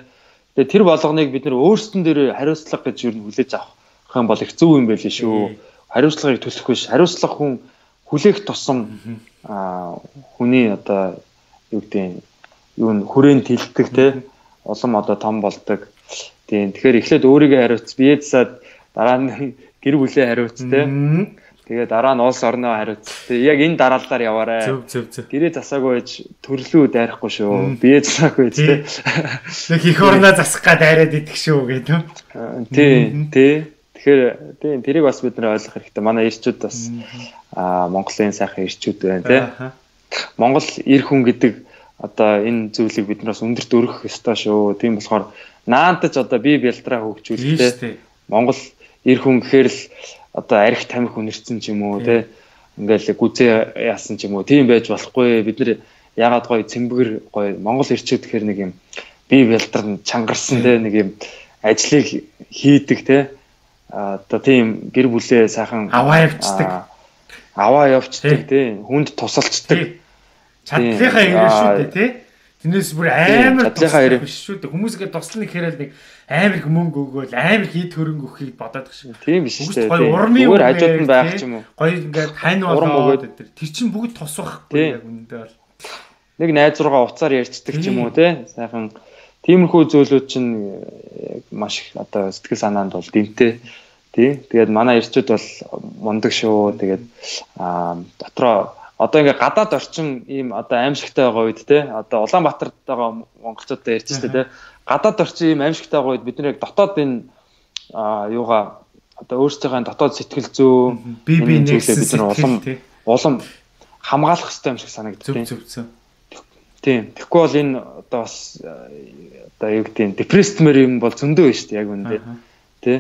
Тэгээд тэр болгоныг бид нар өөрсдөн дээр хариуцлага гэж юу хүлээж авах юм бол их зөв юм байл шүү. Хариуцлагыг төлөх биш. Хариуцлага хүн хүлээх тусам хүний одоо юу гэдэг юу н хүрээнд тэлдэг те улам одоо том болдог. Тийм. Тэгэхээр эхлээд өөрийгөө хариуц, бие засаад дараа нь гэр бүлээ хариуц те. Тэгээ дараа нь улс орноо хариуц. Тэгээ яг энэ дараалалаар яваарай. Зөв зөв зөв. Гэрээ засаагүй байж төрлөө дайрахгүй шүү. Бие засаагүй те. Тэг их орноо засах гад дайраад идэх шүү гэдэг. Тий, тий. Тэгэхээр тийм тэрийг бас бид нэр ойлгох хэрэгтэй. Манай ирчүүд бас аа Монголын сайхан ирчүүд байна те. Монгол эр хүн гэдэг одоо энэ зүйлийг биднээс өндөрт өргөх ёстой шүү. Тийм болохоор наантаж одоо би бэлтраа хөгжүүлэхдээ Монгол эр хүн гэхээр л одоо арх тамхи үнэрсэн ч юм уу те ингээл гүзээ яасан ч юм уу. Тийм байж болохгүй. Бид нар ягаад гоё цэмбгэр гоё Монгол ирчүүд гэхээр нэг юм бие бэлтэр чангарсан те нэг юм ажлыг хийдэг те одоо тийм гэр бүлээ сайхан аваа явцдаг. Аваа явцдаг те хүнд тусалцдаг чадлынхаа хэрэг шүү дээ те Тэрнээс бүр амар чадлынхаа хэрэг биш шүү дээ хүмүүсгээ туслана гэхээр л нэг амар их мөнгө өгөөл амар их ид хөрөнгө өгөхийг бодоод их шиг. Тийм биш шүү дээ. Гоё урмын өөр хажууд нь байх ч юм уу. Гоё ингээд тань болоод тэр чинь бүгд тус байхгүй яг үнэндээ бол. Нэг найз руугаа уцаар ярьцдаг ч юм уу те. Сайхан тиймэрхүү зөвлөд чинь маш их одоо сэтгэл санаанд бол дэмтэй. Тий. Тэгээд манай ирчүүд бол мундаг шүү. Тэгээд аа дотроо одоо ингээ гадаад орчин ийм одоо аимшигтай байгаа үед те одоо Улаанбаатарт байгаа монголчуудаа ярьж штэ те. Гадаад орчин ийм аимшигтай байгаа үед бид нэр яг дотоод энэ юугаа одоо өөрсдийнхээ дотоод сэтгэл зүй бие бие нэгсэн бид нар улам улам хамгаалах хэрэгтэй юм шиг санагддаг тийм. зөв зөв тийм. Тэгэхгүй бол энэ одоо бас одоо юу гэдэг депрессмэр юм бол зөндөө байна шүү дээ яг үнэндээ. Тий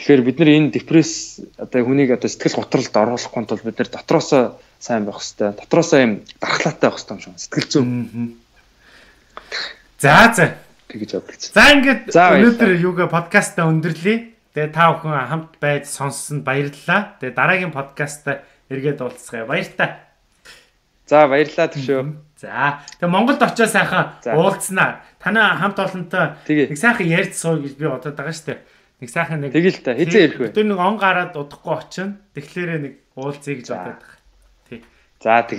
Тэгэхээр бид нар энэ депресс одоо хүнийг одоо сэтгэл готролд оруулахгүй тул бид нар дотроосоо сайн байх хэрэгтэй. Дотроосоо юм дархлаатай байх хэрэгтэй юм шиг сэтгэл зүйн. За за тэгж бодож. За ингээд өнөөдөр юугаа подкастаа өндөрлөе. Тэгээ та бүхэн хамт байж сонссонд баярлалаа. Тэгээ дараагийн подкастаа эргээд уулзцгаая. Баяртай. За баярлалаа төшөө. За тэгээ Монголд очиж сайхан уулзнаа. Танаа хамт олонтой нэг сайхан ярьж сууя гэж би бодоод байгаа шүү дээ. Нэг сайхан нэг Тэгэл та хизээ ирэх вэ? Тэр нэг он гараад удахгүй очино. Тэгэхээр нэг уулзъя гэж бодоод байгаа. За тэгээ